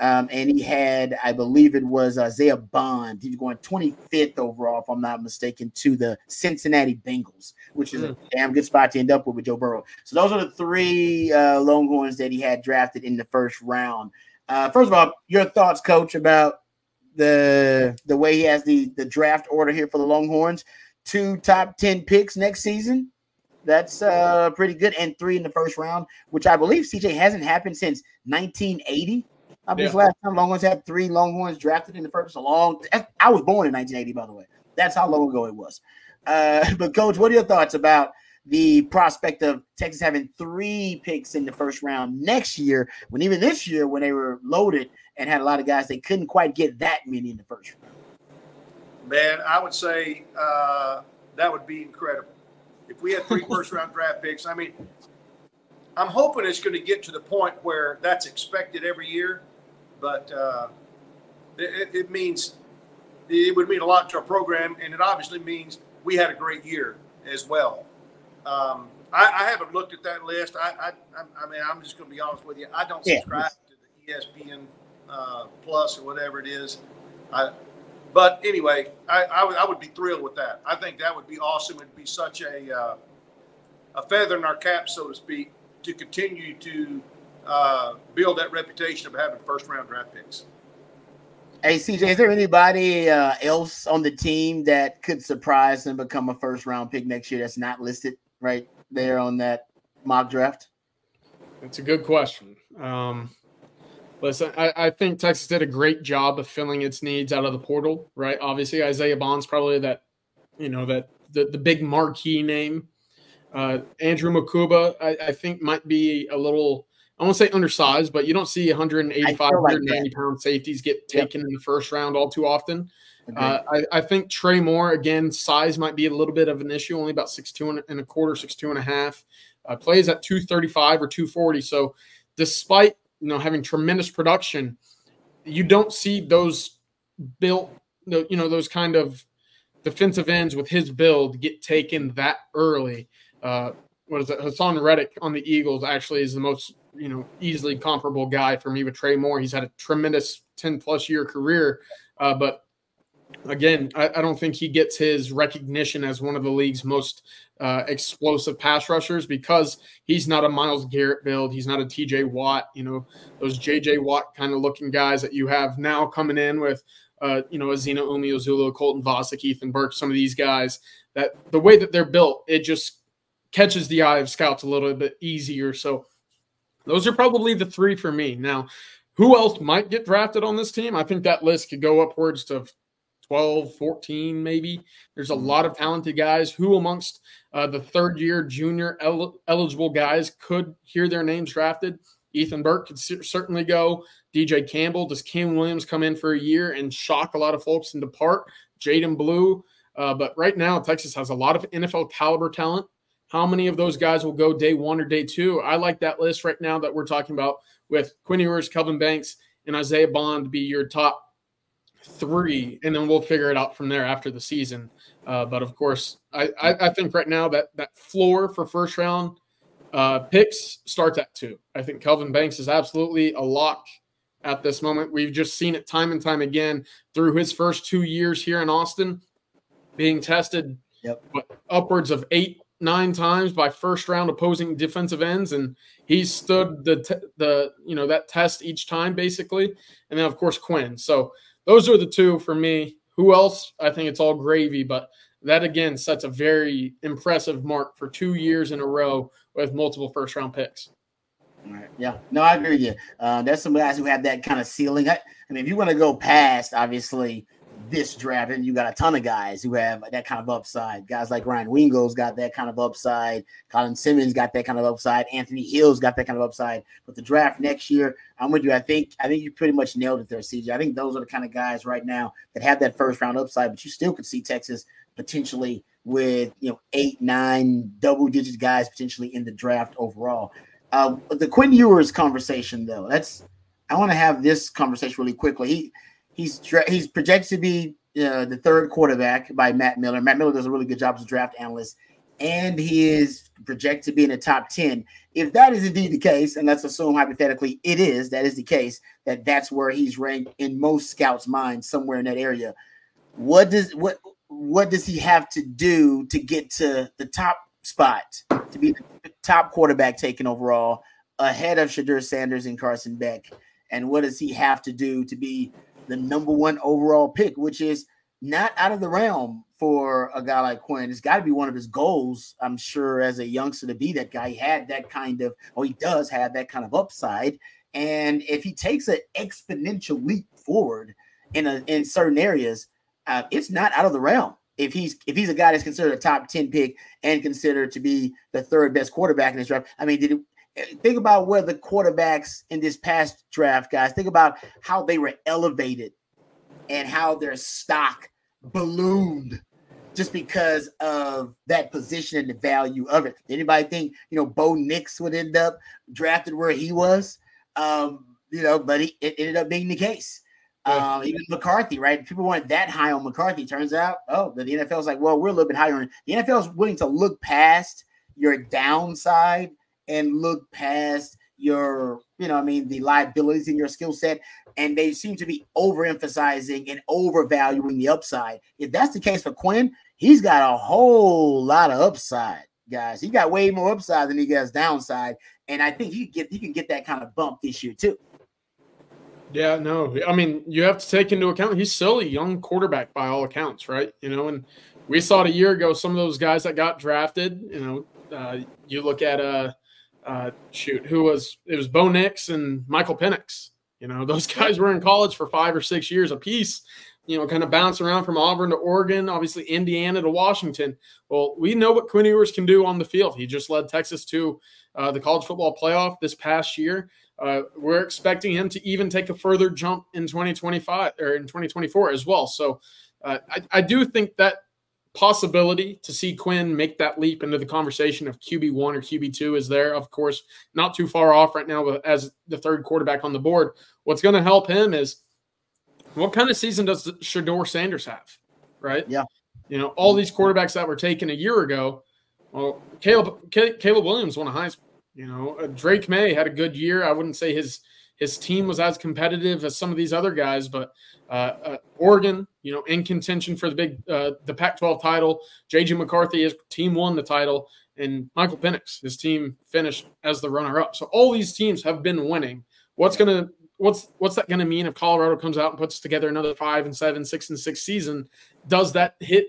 Speaker 1: Um, and he had, I believe it was Isaiah Bond. He was going 25th overall, if I'm not mistaken, to the Cincinnati Bengals, which is a damn good spot to end up with with Joe Burrow. So those are the three uh, Longhorns that he had drafted in the first round. Uh, first of all, your thoughts, Coach, about the the way he has the the draft order here for the Longhorns. Two top 10 picks next season. That's uh, pretty good, and three in the first round, which I believe CJ hasn't happened since 1980. I
Speaker 3: Yeah.
Speaker 1: last time Longhorns had three Longhorns drafted in the first a long. I was born in 1980, by the way. That's how long ago it was. Uh, but coach, what are your thoughts about the prospect of Texas having three picks in the first round next year? When even this year, when they were loaded and had a lot of guys, they couldn't quite get that many in the first round.
Speaker 2: Man, I would say uh, that would be incredible. If we had three first round draft picks, I mean, I'm hoping it's going to get to the point where that's expected every year, but uh, it, it means it would mean a lot to our program, and it obviously means we had a great year as well. Um, I, I haven't looked at that list. I, I, I- mean, I'm just going to be honest with you. I don't
Speaker 1: Yeah.
Speaker 2: subscribe to the ESPN uh, Plus or whatever it is. I, but anyway, I, I, would, I would be thrilled with that. I think that would be awesome. It'd be such a uh, a feather in our cap, so to speak, to continue to uh, build that reputation of having first round draft picks.
Speaker 1: Hey CJ, is there anybody uh, else on the team that could surprise and become a first round pick next year that's not listed right there on that mock draft?
Speaker 3: It's a good question. Um, Listen, I, I, think Texas did a great job of filling its needs out of the portal, right? Obviously, Isaiah Bond's probably that, you know, that the, the big marquee name. Uh, Andrew Mukuba, I, I, think, might be a little, I won't say undersized, but you don't see 185, like 190 pound safeties get taken yep. in the first round all too often. Uh, I, I, think Trey Moore, again, size might be a little bit of an issue, only about six two and a quarter, six two and a half. Uh, plays at 235 or 240. So despite you know having tremendous production, you don't see those built, you know, those kind of defensive ends with his build get taken that early. Uh, what is it? Haason Reddick on the Eagles actually is the most you know easily comparable guy for me with Trey Moore. He's had a tremendous 10 plus year career, uh, but again, I, I, don't think he gets his recognition as one of the league's most uh, explosive pass rushers because he's not a Myles Garrett build. He's not a TJ Watt, you know, those JJ Watt kind of looking guys that you have now coming in with, uh, you know, Ezina Umeozulu, Colton Vasek, Ethan Burke, some of these guys that the way that they're built, it just catches the eye of scouts a little bit easier. So those are probably the three for me. Now, who else might get drafted on this team? I think that list could go upwards to 12, 14, maybe. There's a mm-hmm. lot of talented guys who, amongst uh, the third year junior el- eligible guys, could hear their names drafted. Ethan Burke could certainly go. DJ Campbell. Does Cam Williams come in for a year and shock a lot of folks and depart? Jaydon Blue. Uh, but right now, Texas has a lot of NFL caliber talent. How many of those guys will go day one or day two? I like that list right now that we're talking about with Quinn Ewers, Kelvin Banks, and Isaiah Bond be your top three, and then we'll figure it out from there after the season. Uh, but of course, I, I, I, think right now that that floor for first round uh, picks starts at two. I think Kelvin Banks is absolutely a lock at this moment. We've just seen it time and time again through his first two years here in Austin, being tested yep. upwards of eight, nine times by first round opposing defensive ends, and he stood the the you know that test each time basically. And then of course Quinn. So those are the two for me. Who else? I think it's all gravy, but that again sets a very impressive mark for two years in a row with multiple first round picks.
Speaker 1: Right. Yeah, no, I agree with you. Uh, there's some guys who have that kind of ceiling. I, I mean, if you want to go past, obviously, this draft, and you got a ton of guys who have that kind of upside. Guys like Ryan Wingo's got that kind of upside. Colin Simmons got that kind of upside. Anthony Hill's got that kind of upside. But the draft next year, I'm with you. I think I think you pretty much nailed it there, CJ. I think those are the kind of guys right now that have that first round upside. But you still could see Texas potentially with you know eight, nine, double digit guys potentially in the draft overall. Uh, the Quinn Ewers conversation, though, that's I want to have this conversation really quickly. He He's he's projected to be uh, the third quarterback by Matt Miller. Matt Miller does a really good job as a draft analyst, and he is projected to be in the top ten. If that is indeed the case, and let's assume hypothetically it is, that is the case, that that's where he's ranked in most scouts' minds, somewhere in that area. What does what what does he have to do to get to the top spot to be the top quarterback taken overall ahead of Shedeur Sanders and Carson Beck? And what does he have to do to be the number one overall pick, which is not out of the realm for a guy like Quinn. It's got to be one of his goals, I'm sure, as a youngster to be that guy. He had that kind of, or he does have that kind of upside. And if he takes an exponential leap forward in a, in certain areas, uh, it's not out of the realm. If he's if he's a guy that's considered a top 10 pick and considered to be the third best quarterback in this draft, I mean, did it, think about where the quarterbacks in this past draft, guys, think about how they were elevated and how their stock ballooned just because of that position and the value of it. Anybody think, you know, Bo Nix would end up drafted where he was? Um, you know, but he, it ended up being the case. Um, even McCarthy, right? People weren't that high on McCarthy. Turns out, oh, the NFL is like, well, we're a little bit higher. The NFL is willing to look past your downside and look past your, you know, I mean, the liabilities in your skill set. And they seem to be overemphasizing and overvaluing the upside. If that's the case for Quinn, he's got a whole lot of upside, guys. He got way more upside than he gets downside. And I think he get he can get that kind of bump this year too.
Speaker 3: Yeah, no. I mean, you have to take into account he's still a young quarterback by all accounts, right? You know, and we saw it a year ago. Some of those guys that got drafted, you know, uh, you look at uh, uh, shoot, who was it was Bo Nix and Michael Penix. You know, those guys were in college for five or six years apiece, you know, kind of bounce around from Auburn to Oregon, obviously Indiana to Washington. Well, we know what Quinn Ewers can do on the field. He just led Texas to uh, the college football playoff this past year. Uh, we're expecting him to even take a further jump in 2025 or in 2024 as well. So uh, I, I do think that possibility to see Quinn make that leap into the conversation of QB one or QB two is there. Of course, not too far off right now as the third quarterback on the board. What's going to help him is what kind of season does Shedeur Sanders have? Right?
Speaker 1: Yeah.
Speaker 3: You know, all these quarterbacks that were taken a year ago. Well, Caleb Caleb Williams won a Heisman. You know, uh, Drake Maye had a good year. I wouldn't say his his team was as competitive as some of these other guys, but uh, uh, Oregon, you know, in contention for the big uh, the Pac-12 title. JJ McCarthy, his team won the title, and Michael Penix, his team finished as the runner-up. So all these teams have been winning. What's gonna what's what's that going to mean if Colorado comes out and puts together another five and seven, six and six season? Does that hit,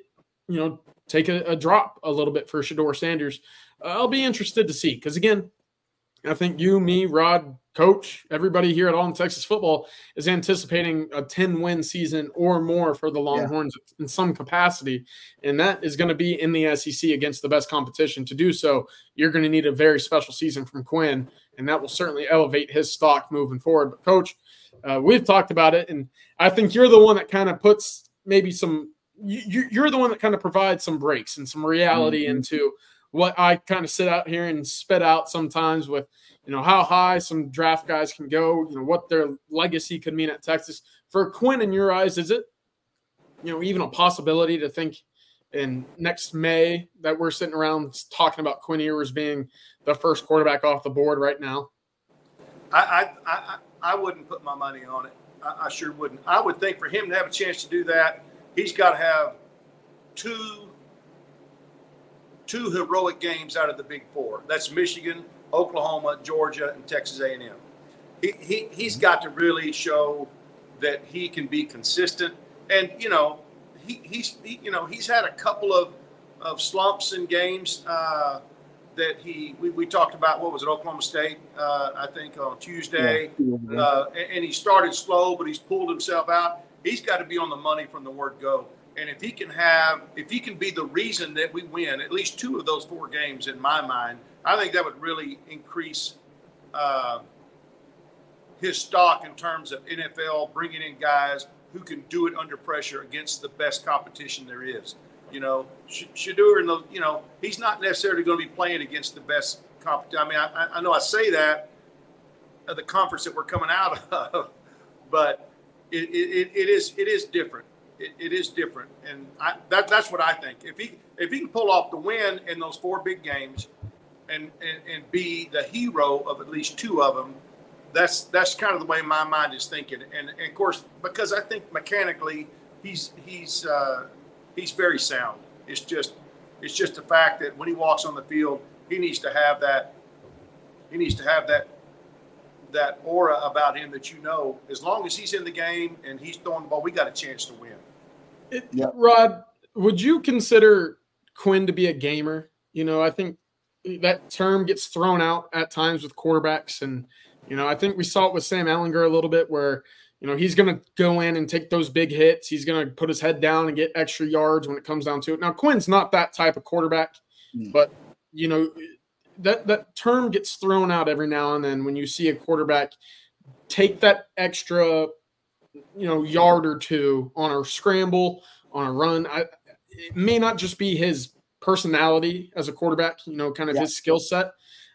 Speaker 3: you know, take a, a drop a little bit for Shedeur Sanders? I'll be interested to see because again, I think you, me, Rod, Coach, everybody here at On Texas Football is anticipating a 10 win season or more for the Longhorns yeah. in some capacity. And that is going to be in the SEC against the best competition. To do so, you're going to need a very special season from Quinn and that will certainly elevate his stock moving forward. But coach, uh, we've talked about it, and I think you're the one that kind of puts maybe some. You, you're the one that kind of provides some breaks and some reality mm-hmm. into what I kind of sit out here and spit out sometimes with, you know, how high some draft guys can go, you know, what their legacy could mean at Texas. For Quinn, in your eyes, is it, you know, even a possibility to think in next May that we're sitting around talking about Quinn Ewers being the first quarterback off the board right now?
Speaker 2: I I, I, I wouldn't put my money on it. I, I, sure wouldn't. I would think for him to have a chance to do that, he's got to have two two heroic games out of the Big Four. That's Michigan, Oklahoma, Georgia, and Texas A&M. He, he he's got to really show that he can be consistent. And you know, he, he's he, you know he's had a couple of of slumps in games. Uh, that he we, we talked about what was it Oklahoma State uh, I think on Tuesday yeah. uh, and, and, he started slow but he's pulled himself out he's got to be on the money from the word go and if he can have if he can be the reason that we win at least two of those four games in my mind I think that would really increase uh, his stock in terms of NFL bringing in guys who can do it under pressure against the best competition there is you know, Shedeur and you know, he's not necessarily going to be playing against the best competition. I mean, I, I know I say that of the conference that we're coming out of, but it, it, it is it is different. It, it is different, and I, that that's what I think. If he if he can pull off the win in those four big games, and and, and be the hero of at least two of them, that's that's kind of the way my mind is thinking. And, and of course, because I think mechanically he's he's uh, he's very sound. It's just it's just the fact that when he walks on the field, he needs to have that he needs to have that that aura about him that you know as long as he's in the game and he's throwing the ball, we got a chance to win.
Speaker 3: It, Rod, would you consider Quinn to be a gamer? You know, I think that term gets thrown out at times with quarterbacks, and you know, I think we saw it with Sam Ehlinger a little bit where you know, he's going to go in and take those big hits. He's going to put his head down and get extra yards when it comes down to it. Now, Quinn's not that type of quarterback, mm. but you know, that that term gets thrown out every now and then when you see a quarterback take that extra, you know, yard or two on a scramble, on a run. I, it may not just be his personality as a quarterback, you know, kind of yeah. his skill set,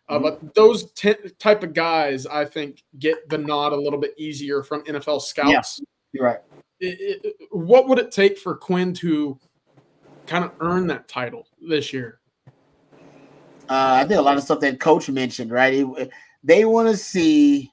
Speaker 3: uh, but those type of guys, I think, get the nod a little bit easier from NFL scouts.
Speaker 1: Yeah, right.
Speaker 3: It, it, what would it take for Quinn to kind of earn that title this year?
Speaker 1: Uh, I think a lot of stuff that Coach mentioned, right? It, they want to see,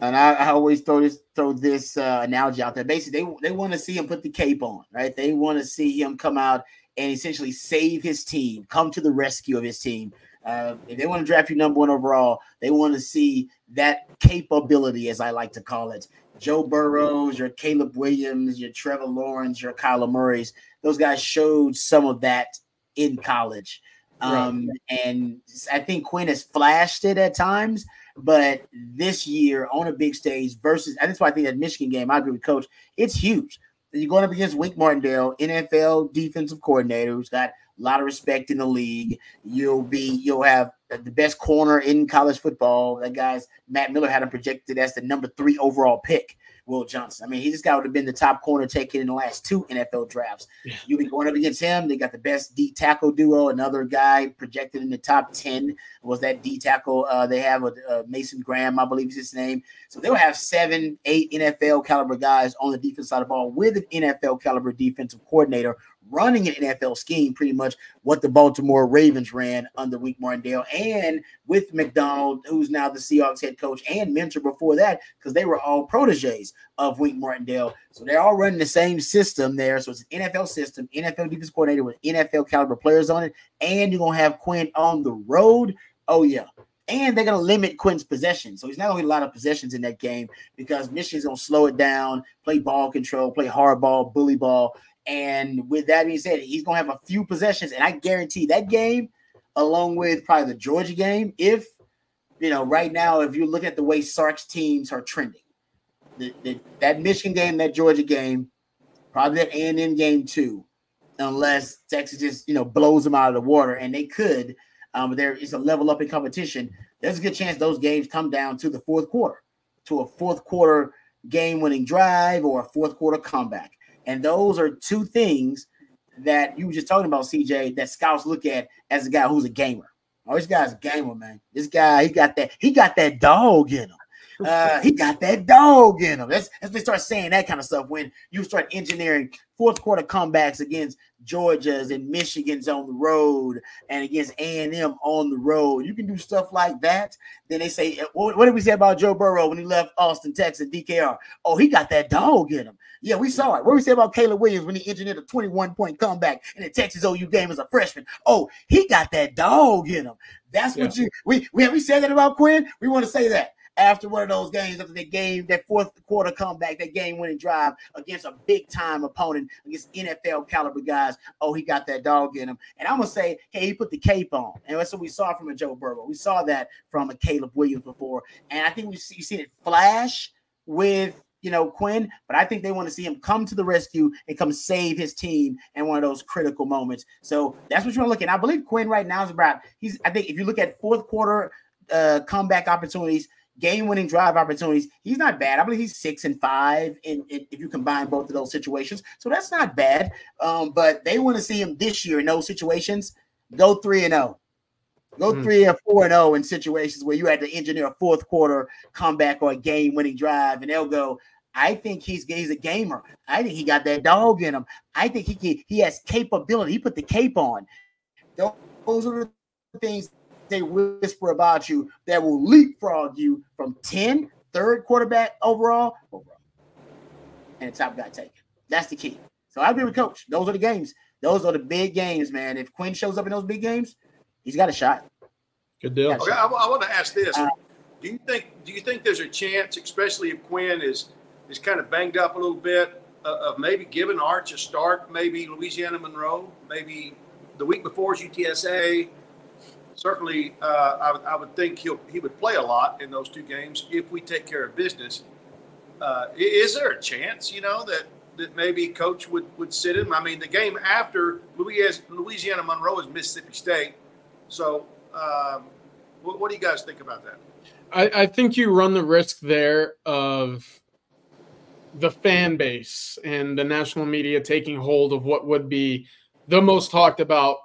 Speaker 1: and I, I, always throw this throw this uh, analogy out there. Basically, they they want to see him put the cape on, right? They want to see him come out and essentially save his team, come to the rescue of his team. Uh, if they want to draft you number one overall, they want to see that capability, as I like to call it. Joe Burrows, your Caleb Williams, your Trevor Lawrence, your Kyler Murray's. Those guys showed some of that in college. Um, right. And I think Quinn has flashed it at times. But this year on a big stage versus, and that's why I think that Michigan game, I agree with Coach, it's huge. You're going up against Wink Martindale, NFL defensive coordinator who's got a lot of respect in the league. You'll be, you'll have the best corner in college football. That guy's Matt Miller had him projected as the number three overall pick. Will Johnson. I mean, he just got would have been the top corner taken in the last two NFL drafts. Yeah. You'll be going up against him. They got the best D tackle duo. Another guy projected in the top 10 was that D tackle. Uh, they have a, uh, Mason Graham, I believe is his name. So they'll have seven, eight NFL caliber guys on the defense side of the ball with an NFL caliber defensive coordinator running an NFL scheme, pretty much what the Baltimore Ravens ran under Wink Martindale, and with Macdonald, who's now the Seahawks head coach and mentor before that, because they were all proteges of Wink Martindale. So they're all running the same system there. So it's an NFL system, NFL defense coordinator with NFL caliber players on it, and you're gonna have Quinn on the road. Oh yeah. And they're going to limit Quinn's possession. So he's not going to get a lot of possessions in that game because Michigan's going to slow it down, play ball control, play hard ball, bully ball. And with that being said, he's to have a few possessions. And I guarantee that game, along with probably the Georgia game, if, you know, right now, if you look at the way Sark's teams are trending, the, the, that Michigan game, that Georgia game, probably that A&M game too, unless Texas just, you know, blows them out of the water. And they could, um, there is a level up in competition. There's a good chance those games come down to the fourth quarter, to a fourth quarter game winning drive or a fourth quarter comeback. And those are two things that you were just talking about, CJ, that scouts look at as a guy who's a gamer. Oh, this guy's a gamer, man. This guy, he got that, he got that dog in him. Uh, he got that dog in him. That's as they start saying that kind of stuff when you start engineering fourth quarter comebacks against Georgia's and Michigan's on the road and against A&M on the road. You can do stuff like that. Then they say, what, what did we say about Joe Burrow when he left Austin, Texas, DKR? Oh, he got that dog in him. Yeah, we saw it. What did we say about Caleb Williams when he engineered a 21 point comeback in the Texas OU game as a freshman? Oh, he got that dog in him. That's what yeah. you we we have we said that about Quinn. We want to say that after one of those games, after the game, that fourth quarter comeback, that game winning drive against a big time opponent, against NFL caliber guys. Oh, he got that dog in him. And I'm gonna say, hey, he put the cape on. And that's what we saw from a Joe Burrow. We saw that from a Caleb Williams before. And I think we've seen it flash with you know, Quinn, but I think they want to see him come to the rescue and come save his team in one of those critical moments. So that's what you want to look at. I believe Quinn right now is about he's I think if you look at fourth quarter uh comeback opportunities, game winning drive opportunities. He's not bad. I believe he's six and five in, in, if you combine both of those situations. So that's not bad. Um, but they want to see him this year in those situations go three and zero. Oh. Go mm. three and four and zero oh in situations where you had to engineer a fourth quarter comeback or a game winning drive, and they'll go. I think he's he's a gamer. I think he got that dog in him. I think he can, he has capability. He put the cape on. Those are the things they whisper about you that will leapfrog you from 10, third quarterback overall, overall. and top guy taken. That's the key. So I agree with Coach. Those are the games. Those are the big games, man. If Quinn shows up in those big games, he's got a shot.
Speaker 3: Good deal.
Speaker 2: Okay, I, I, want to ask this: uh, Do you think do you think there's a chance, especially if Quinn is is kind of banged up a little bit, uh, of maybe giving Arch a start, maybe Louisiana Monroe, maybe the week before is UTSA, certainly, uh, I, would, I would think he'll, he would play a lot in those two games if we take care of business. Uh, is there a chance, you know, that, that maybe coach would, would sit him? I mean, the game after Louisiana Monroe is Mississippi State. So, um, what, what, do you guys think about that?
Speaker 3: I, I think you run the risk there of the fan base and the national media taking hold of what would be the most talked about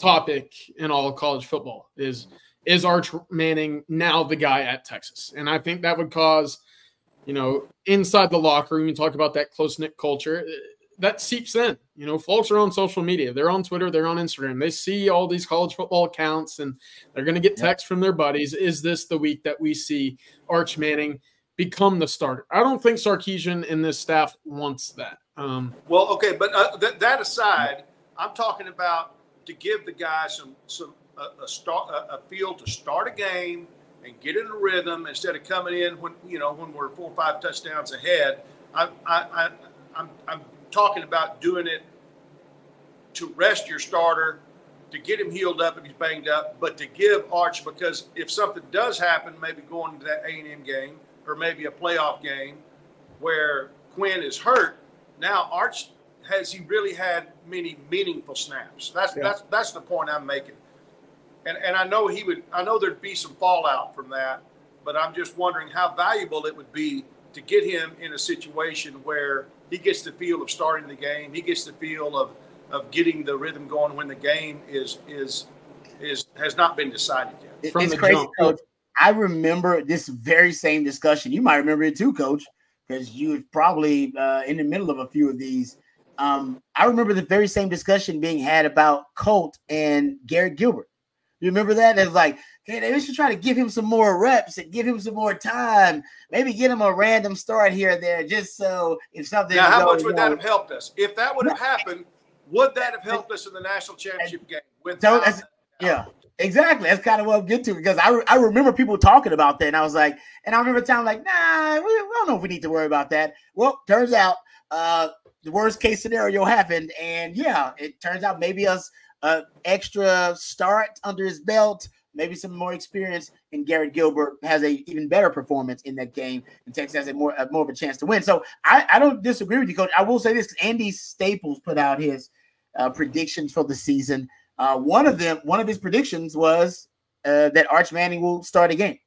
Speaker 3: topic in all of college football is is Arch Manning now the guy at Texas? And I think that would cause, you know, inside the locker room, you talk about that close knit culture eh, that seeps in. You know, folks are on social media, they're on Twitter, they're on Instagram, they see all these college football accounts, and they're going to get texts from their buddies. Is this the week that we see Arch Manning become the starter? I don't think Sarkisian and this staff wants that. Um,
Speaker 2: well, okay, but uh, th- that aside, I'm talking about to give the guys some some a, a start a, a field to start a game and get in a rhythm instead of coming in when you know when we're four or five touchdowns ahead. I, I, I, I'm I'm talking about doing it to rest your starter to get him healed up if he's banged up, but to give Arch because if something does happen, maybe going to that A and M game or maybe a playoff game where Quinn is hurt, now Arch has he really had many meaningful snaps? That's yeah. that's that's the point I'm making. And and I know he would I know there'd be some fallout from that, but I'm just wondering how valuable it would be to get him in a situation where he gets the feel of starting the game, he gets the feel of of getting the rhythm going when the game is is is has not been decided
Speaker 1: yet. From it's crazy, jump. coach. I remember this very same discussion. You might remember it too, coach, because you were probably uh, in the middle of a few of these. Um, I remember the very same discussion being had about Colt and Garrett Gilbert. You remember that? It's like, hey, they should try to give him some more reps and give him some more time. Maybe get him a random start here or there, just so if something.
Speaker 2: Now, how much would that have helped us? If that would have happened, would that have helped us in the national championship game? With so
Speaker 1: yeah, exactly. That's kind of what I'm getting to because I, I remember people talking about that, and I was like, and I remember time like, nah, we, we, don't know if we need to worry about that. Well, turns out uh, the worst case scenario happened, and yeah, it turns out maybe us uh, extra start under his belt, maybe some more experience, and Garrett Gilbert has a even better performance in that game, and Texas has a more a more of a chance to win. So I, I don't disagree with you, coach. I will say this: Andy Staples put out his uh, predictions for the season. Uh, one of them, one of his predictions was uh, that Arch Manning will start a game.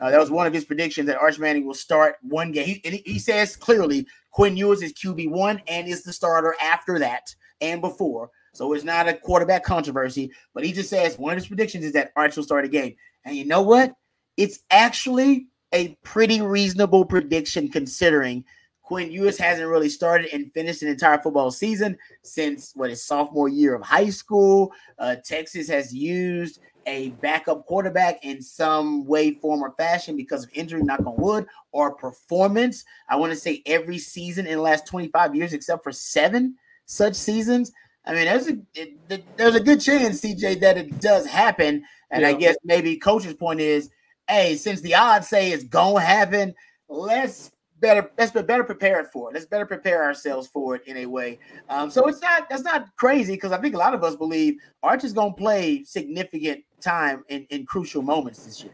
Speaker 1: Uh, that was one of his predictions that Arch Manning will start one game. He, he says clearly Quinn Ewers is QB one and is the starter after that and before. So it's not a quarterback controversy, but he just says one of his predictions is that Arch will start a game. And you know what? It's actually a pretty reasonable prediction considering Quinn Ewers hasn't really started and finished an entire football season since what his sophomore year of high school. Uh, Texas has used a backup quarterback in some way, form, or fashion because of injury, knock on wood, or performance. I want to say every season in the last 25 years, except for seven such seasons. I mean, there's a it, there's a good chance, CJ, that it does happen. And yeah. I guess maybe coach's point is, hey, since the odds say it's gonna happen, let's better let's be better prepared for it. Let's better prepare ourselves for it in a way. Um, so it's not that's not crazy because I think a lot of us believe Arch is going to play significant time in, in crucial moments this year.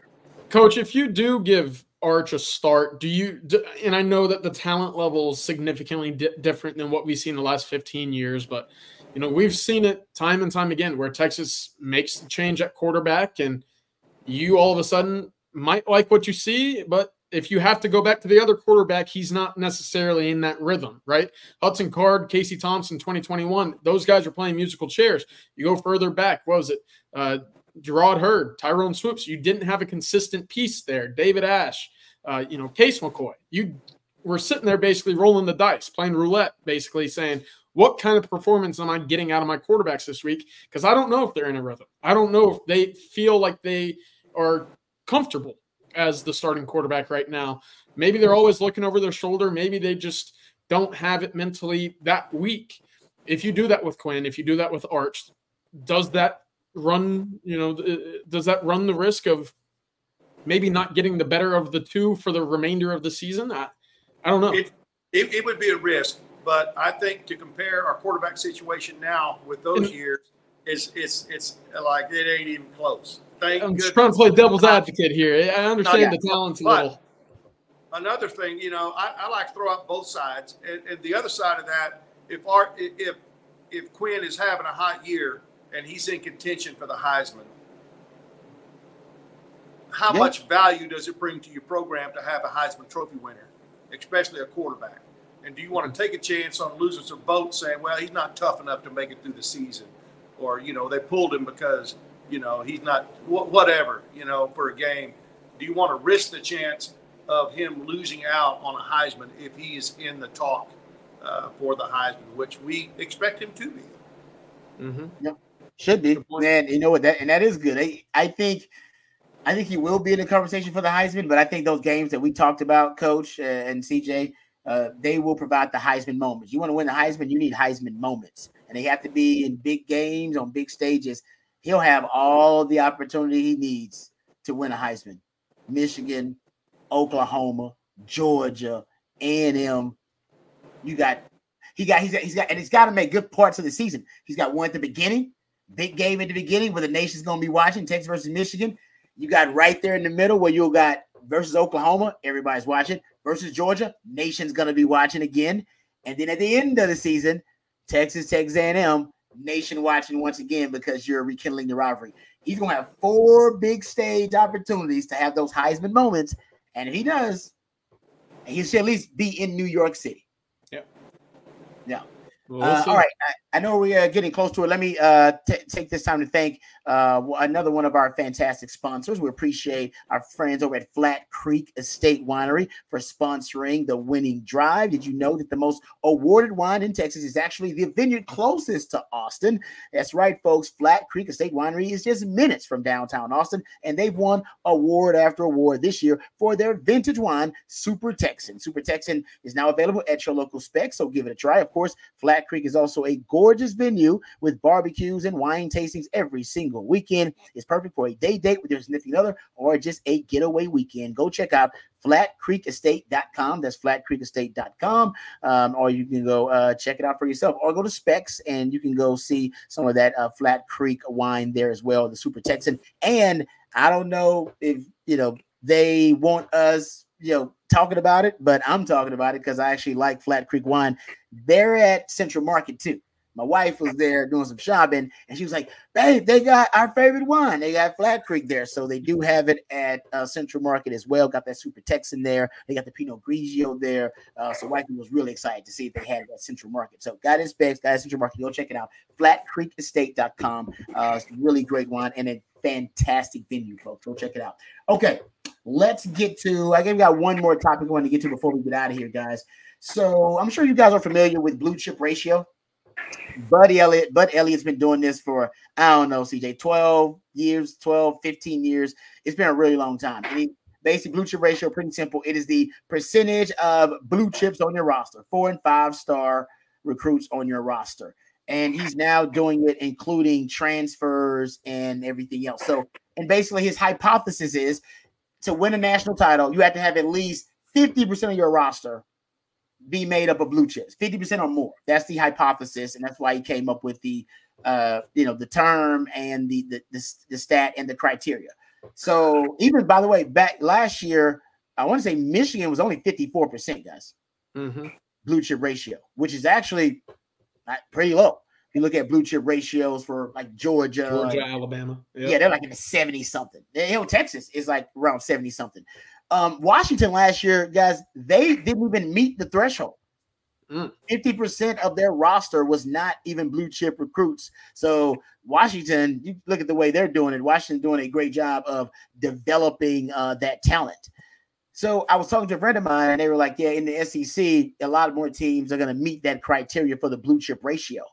Speaker 3: Coach, if you do give Arch a start, do you? Do, and I know that the talent level is significantly di- different than what we've seen the last 15 years, but you know we've seen it time and time again where Texas makes the change at quarterback, and you all of a sudden might like what you see, but if you have to go back to the other quarterback, he's not necessarily in that rhythm, right? Hudson Card, Casey Thompson, 2021, those guys are playing musical chairs. You go further back, what was it? Uh, Jerrod Heard, Tyrone Swoopes, you didn't have a consistent piece there. David Ash, uh, you know, Case McCoy. You were sitting there basically rolling the dice, playing roulette, basically saying, what kind of performance am I getting out of my quarterbacks this week? Because I don't know if they're in a rhythm. I don't know if they feel like they are comfortable as the starting quarterback right now. Maybe they're always looking over their shoulder. Maybe they just don't have it mentally that week. If you do that with Quinn, if you do that with Arch, does that run, you know, does that run the risk of maybe not getting the better of the two for the remainder of the season? I, I don't know.
Speaker 2: It, it, it would be a risk, but I think to compare our quarterback situation now with those and, years is it's it's like it ain't even close. Thank
Speaker 3: I'm just trying to play devil's advocate here. I understand no, yeah. the talent's a little.
Speaker 2: Another thing, you know, I, I, like to throw out both sides, and, and the other side of that, if our if if Quinn is having a hot year and he's in contention for the Heisman, how much value does it bring to your program to have a Heisman Trophy winner, especially a quarterback? And do you want to mm-hmm. take a chance on losing some votes, saying, "Well, he's not tough enough to make it through the season," or you know, they pulled him because you know, he's not whatever, you know, for a game. Do you want to risk the chance of him losing out on a Heisman if he is in the talk uh, for the Heisman, which we expect him to be?
Speaker 1: Mm-hmm. Yep, should be. Man, you know what? That and that is good. I, I think. I think he will be in the conversation for the Heisman, but I think those games that we talked about, Coach uh, and CJ, uh, they will provide the Heisman moments. You want to win the Heisman, you need Heisman moments, and they have to be in big games on big stages he'll have all the opportunity he needs to win a Heisman. Michigan, Oklahoma, Georgia, A&M. You got he got he's got, he's got and he's got to make good parts of the season. He's got one at the beginning, big game at the beginning where the nation's going to be watching Texas versus Michigan. You got right there in the middle where you got versus Oklahoma, everybody's watching, versus Georgia, nation's going to be watching again. And then at the end of the season, Texas, Texas A&M, nation watching once again because you're rekindling the rivalry. He's going to have four big stage opportunities to have those Heisman moments. And if he does, he should at least be in New York City.
Speaker 3: Yeah.
Speaker 1: Yeah. We'll uh, all right. I, know we are getting close to it. Let me uh, take this time to thank uh, another one of our fantastic sponsors. We appreciate our friends over at Flat Creek Estate Winery for sponsoring the winning drive. Did you know that the most awarded wine in Texas is actually the vineyard closest to Austin? That's right, folks. Flat Creek Estate Winery is just minutes from downtown Austin, and they've won award after award this year for their vintage wine, Super Texan. Super Texan is now available at your local spec, so give it a try. Of course, Flat Creek is also a gorgeous venue with barbecues and wine tastings every single weekend. It's perfect for a day date with your significant other or just a getaway weekend. Go check out flatcreekestate.com. That's flatcreekestate.com. Um, or you can go uh, check it out for yourself or go to Spec's and you can go see some of that uh, Flat Creek wine there as well, the Super Texan. And I don't know if, you know, they want us, you know, talking about it, but I'm talking about it because I actually like Flat Creek wine. They're at Central Market too. My wife was there doing some shopping, and she was like, "Babe, they got our favorite wine. They got Flat Creek there, so they do have it at uh, Central Market as well. Got that Super Texan there. They got the Pinot Grigio there. Uh, so wifey was really excited to see if they had it at Central Market. So got his Spec's, got Central Market. Go check it out. FlatCreekEstate.com. Uh, it's really great wine and a fantastic venue, folks. Go check it out. Okay, let's get to. I think we got one more topic I want to get to before we get out of here, guys. So I'm sure you guys are familiar with blue chip ratio. Bud Elliott, Bud Elliott's been doing this for I don't know, CJ, 12 years, 12, 15 years. It's been a really long time. And he, basic blue chip ratio, pretty simple. It is the percentage of blue chips on your roster, four and five star recruits on your roster. And he's now doing it, including transfers and everything else. So, and basically, his hypothesis is to win a national title, you have to have at least 50% of your roster be made up of blue chips, 50% or more. That's the hypothesis, and that's why he came up with the uh, you know, the term and the, the the, the stat and the criteria. So even by the way, back last year, I want to say Michigan was only 54%, guys.
Speaker 3: Mm-hmm.
Speaker 1: Blue chip ratio, which is actually pretty low. If you look at blue chip ratios for like Georgia,
Speaker 3: Georgia, Alabama,
Speaker 1: yep. yeah, they're like in the 70 something. Know, Texas is like around 70 something. Um, Washington last year, guys, they didn't even meet the threshold. Mm. 50% of their roster was not even blue chip recruits. So Washington, you look at the way they're doing it. Washington doing a great job of developing uh, that talent. So I was talking to a friend of mine, and they were like, "Yeah, in the SEC, a lot more teams are going to meet that criteria for the blue chip ratio."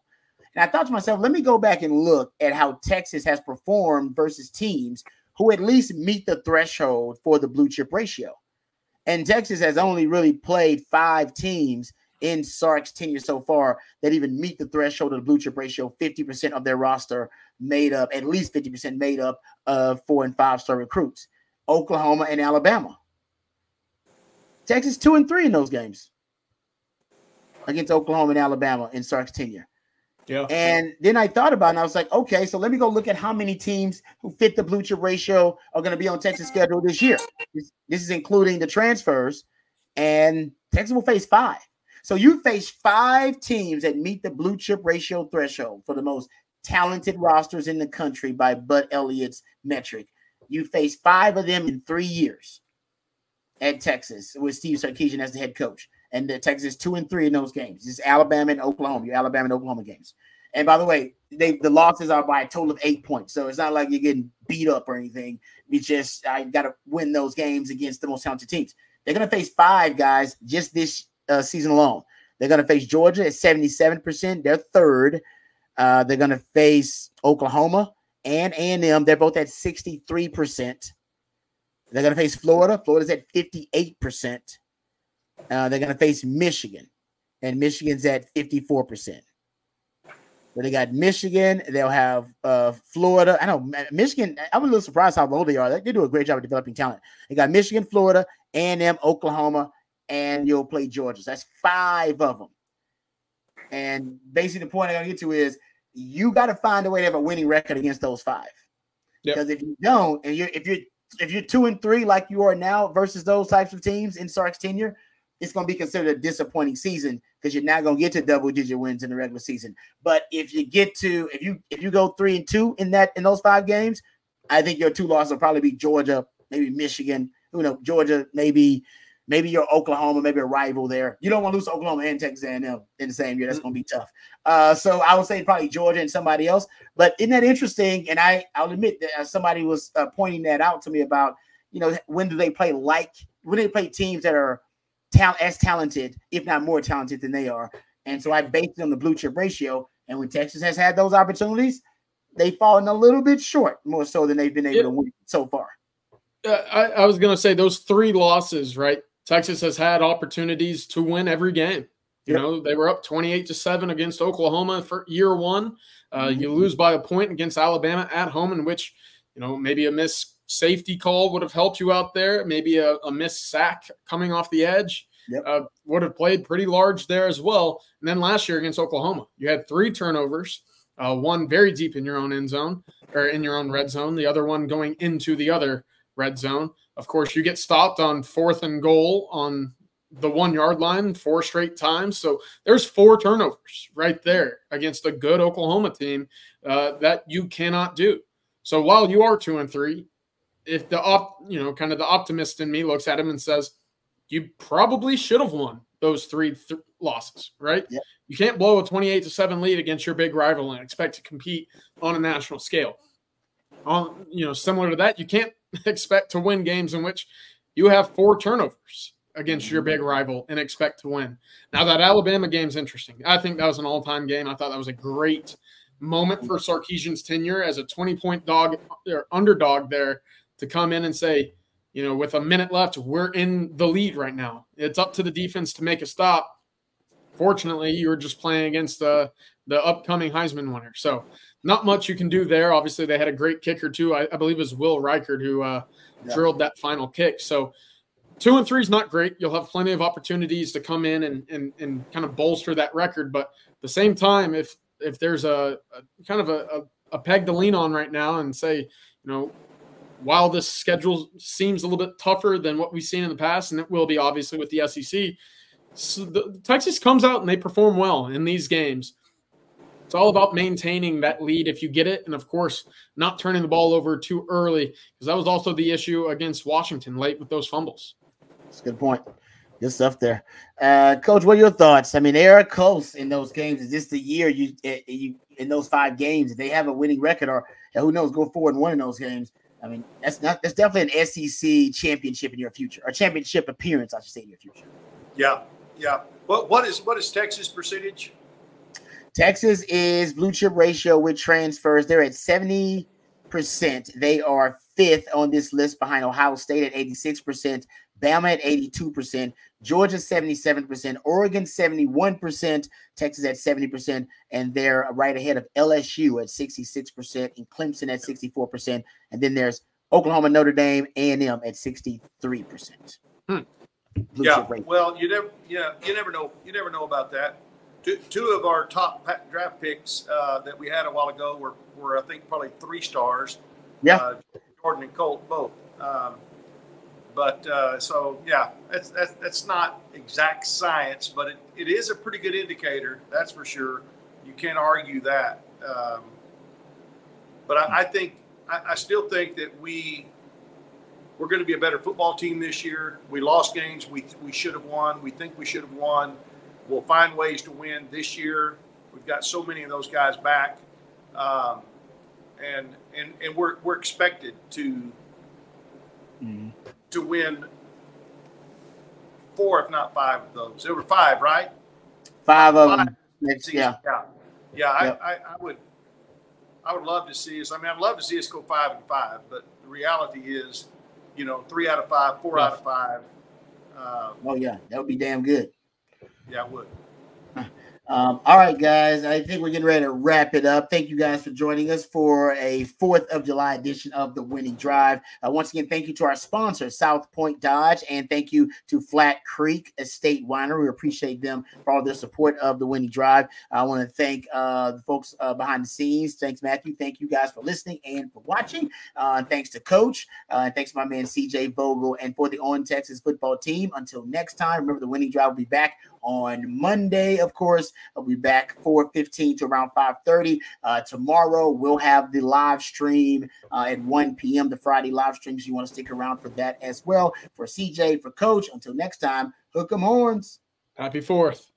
Speaker 1: And I thought to myself, let me go back and look at how Texas has performed versus teams who at least meet the threshold for the blue chip ratio. And Texas has only really played five teams in Sark's tenure so far that even meet the threshold of the blue chip ratio. 50% of their roster made up, at least 50% made up of four and five star recruits. Oklahoma and Alabama. Texas two and three in those games against Oklahoma and Alabama in Sark's tenure.
Speaker 3: Yeah.
Speaker 1: And then I thought about it and I was like, okay, so let me go look at how many teams who fit the blue chip ratio are going to be on Texas schedule this year. This, is including the transfers, and Texas will face five. So you face five teams that meet the blue chip ratio threshold for the most talented rosters in the country by Bud Elliott's metric. You face five of them in three years at Texas with Steve Sarkisian as the head coach and the Texas two and three in those games. It's Alabama and Oklahoma. Your Alabama and Oklahoma games. And by the way, they the losses are by a total of eight points. So it's not like you're getting beat up or anything. You just I got to win those games against the most talented teams. They're going to face five guys just this uh, season alone. They're going to face Georgia at 77%. They're third. Uh, they're going to face Oklahoma and A&M. They're both at 63%. They're going to face Florida. Florida's at 58%. Uh, they're going to face Michigan, and Michigan's at 54%. So they got Michigan. They'll have uh, Florida. I know Michigan. I'm a little surprised how low they are. They, do a great job of developing talent. They got Michigan, Florida, A&M, Oklahoma, and you'll play Georgia. So that's five of them. And basically, the point I'm going to get to is you got to find a way to have a winning record against those five.
Speaker 3: Yep.
Speaker 1: Because if you don't, and you're if you're if you're two and three like you are now versus those types of teams in Sark's tenure, it's going to be considered a disappointing season because you're not going to get to double digit wins in the regular season. But if you get to if you if you go three and two in that in those five games, I think your two losses will probably be Georgia, maybe Michigan, you know, Georgia, maybe maybe your Oklahoma, maybe a rival there. You don't want to lose Oklahoma and Texas A&M in the same year. That's going to be tough. Uh, so I would say probably Georgia and somebody else. But isn't that interesting? And I I'll admit that uh, somebody was uh, pointing that out to me about you know when do they play like when they play teams that are talent as talented, if not more talented than they are. And so I based it on the blue chip ratio. And when Texas has had those opportunities, they've fallen a little bit short, more so than they've been able yeah. to win so far.
Speaker 3: Uh, I, I was going to say those three losses, right? Texas has had opportunities to win every game. You yep. know, they were up 28 to 7 against Oklahoma for year one. Uh, mm-hmm. You lose by a point against Alabama at home, in which, you know, maybe a missed safety call would have helped you out there. Maybe a, a missed sack coming off the edge yep. uh, would have played pretty large there as well. And then last year against Oklahoma, you had three turnovers, uh, one very deep in your own end zone or in your own red zone, the other one going into the other red zone. Of course, you get stopped on fourth and goal on the one yard line four straight times. So there's four turnovers right there against a good Oklahoma team uh, that you cannot do. So while you are two and three, if the op, you know, kind of the optimist in me looks at him and says, you probably should have won those three th- losses, right? Yep. You can't blow a 28 to 7 lead against your big rival and expect to compete on a national scale. On, you know, similar to that, you can't expect to win games in which you have four turnovers against your big rival and expect to win. Now that Alabama game is interesting. I think that was an all-time game. I thought that was a great moment for Sarkisian's tenure as a 20-point dog or underdog there to come in and say, you know, with a minute left, we're in the lead right now. It's up to the defense to make a stop. Fortunately, you were just playing against the the upcoming Heisman winner, so not much you can do there. Obviously, they had a great kicker too. I, I believe it was Will Reichard who uh, yeah. drilled that final kick. So two and three is not great. You'll have plenty of opportunities to come in and and, and kind of bolster that record. But at the same time, if if there's a, a kind of a, a, a peg to lean on right now and say, you know, while this schedule seems a little bit tougher than what we've seen in the past, and it will be obviously with the SEC, so the, Texas comes out and they perform well in these games. It's all about maintaining that lead if you get it, and of course, not turning the ball over too early because that was also the issue against Washington late with those fumbles.
Speaker 1: That's a good point. Good stuff there, uh, Coach. What are your thoughts? I mean, they are close in those games. Is this the year you eh, you in those five games? If they have a winning record, or who knows, go forward and win in those games I mean, that's not that's definitely an SEC championship in your future, or championship appearance, I should say, in your future.
Speaker 2: Yeah, yeah. What what is what is Texas percentage?
Speaker 1: Texas is blue chip ratio with transfers. They're at seventy percent. They are fifth on this list behind Ohio State at eighty six percent, Bama at eighty two percent, Georgia 77%, Oregon 71%, Texas at 70%, and they're right ahead of LSU at 66% and Clemson at 64%. And then there's Oklahoma, Notre Dame, A&M at 63%.
Speaker 2: Hmm. Yeah, well, you never, yeah, you never know. You never know about that. Two, two of our top draft picks uh, that we had a while ago were, were I think, probably three stars.
Speaker 1: Yeah, uh,
Speaker 2: Jordan and Colt both. Um, but uh, so yeah, that's, that's that's not exact science, but it, it is a pretty good indicator. That's for sure. You can't argue that. Um, but I, I think I, I, still think that we we're going to be a better football team this year. We lost games we we should have won. We think we should have won. We'll find ways to win this year. We've got so many of those guys back, um, and and and we're we're expected to. Mm to win four, if not five of those. There were five, right?
Speaker 1: Five of five. them. yeah.
Speaker 2: Yeah. Yeah. Yep. I, I, I, would I would love to see us. I mean, I'd love to see us go five and five, but the reality is, you know, three out of five, four out of five.
Speaker 1: Um, oh yeah, that would be damn good.
Speaker 2: Yeah, it would.
Speaker 1: Um, all right, guys. I think we're getting ready to wrap it up. Thank you guys for joining us for a Fourth of July edition of the Winning Drive. Uh, once again, thank you to our sponsor, South Point Dodge, and thank you to Flat Creek Estate Winery. We appreciate them for all their support of the Winning Drive. I want to thank uh, the folks uh, behind the scenes. Thanks, Matthew. Thank you guys for listening and for watching. Uh, thanks to Coach. Uh, and thanks to my man CJ Vogel and for the On Texas football team. Until next time, remember the Winning Drive will be back on Monday, of course. I'll be back 4:15 to around 5:30. Uh, tomorrow we'll have the live stream uh, at 1 p.m. The Friday live streams. You want to stick around for that as well. For CJ, for Coach. Until next time, hook 'em horns.
Speaker 3: Happy Fourth.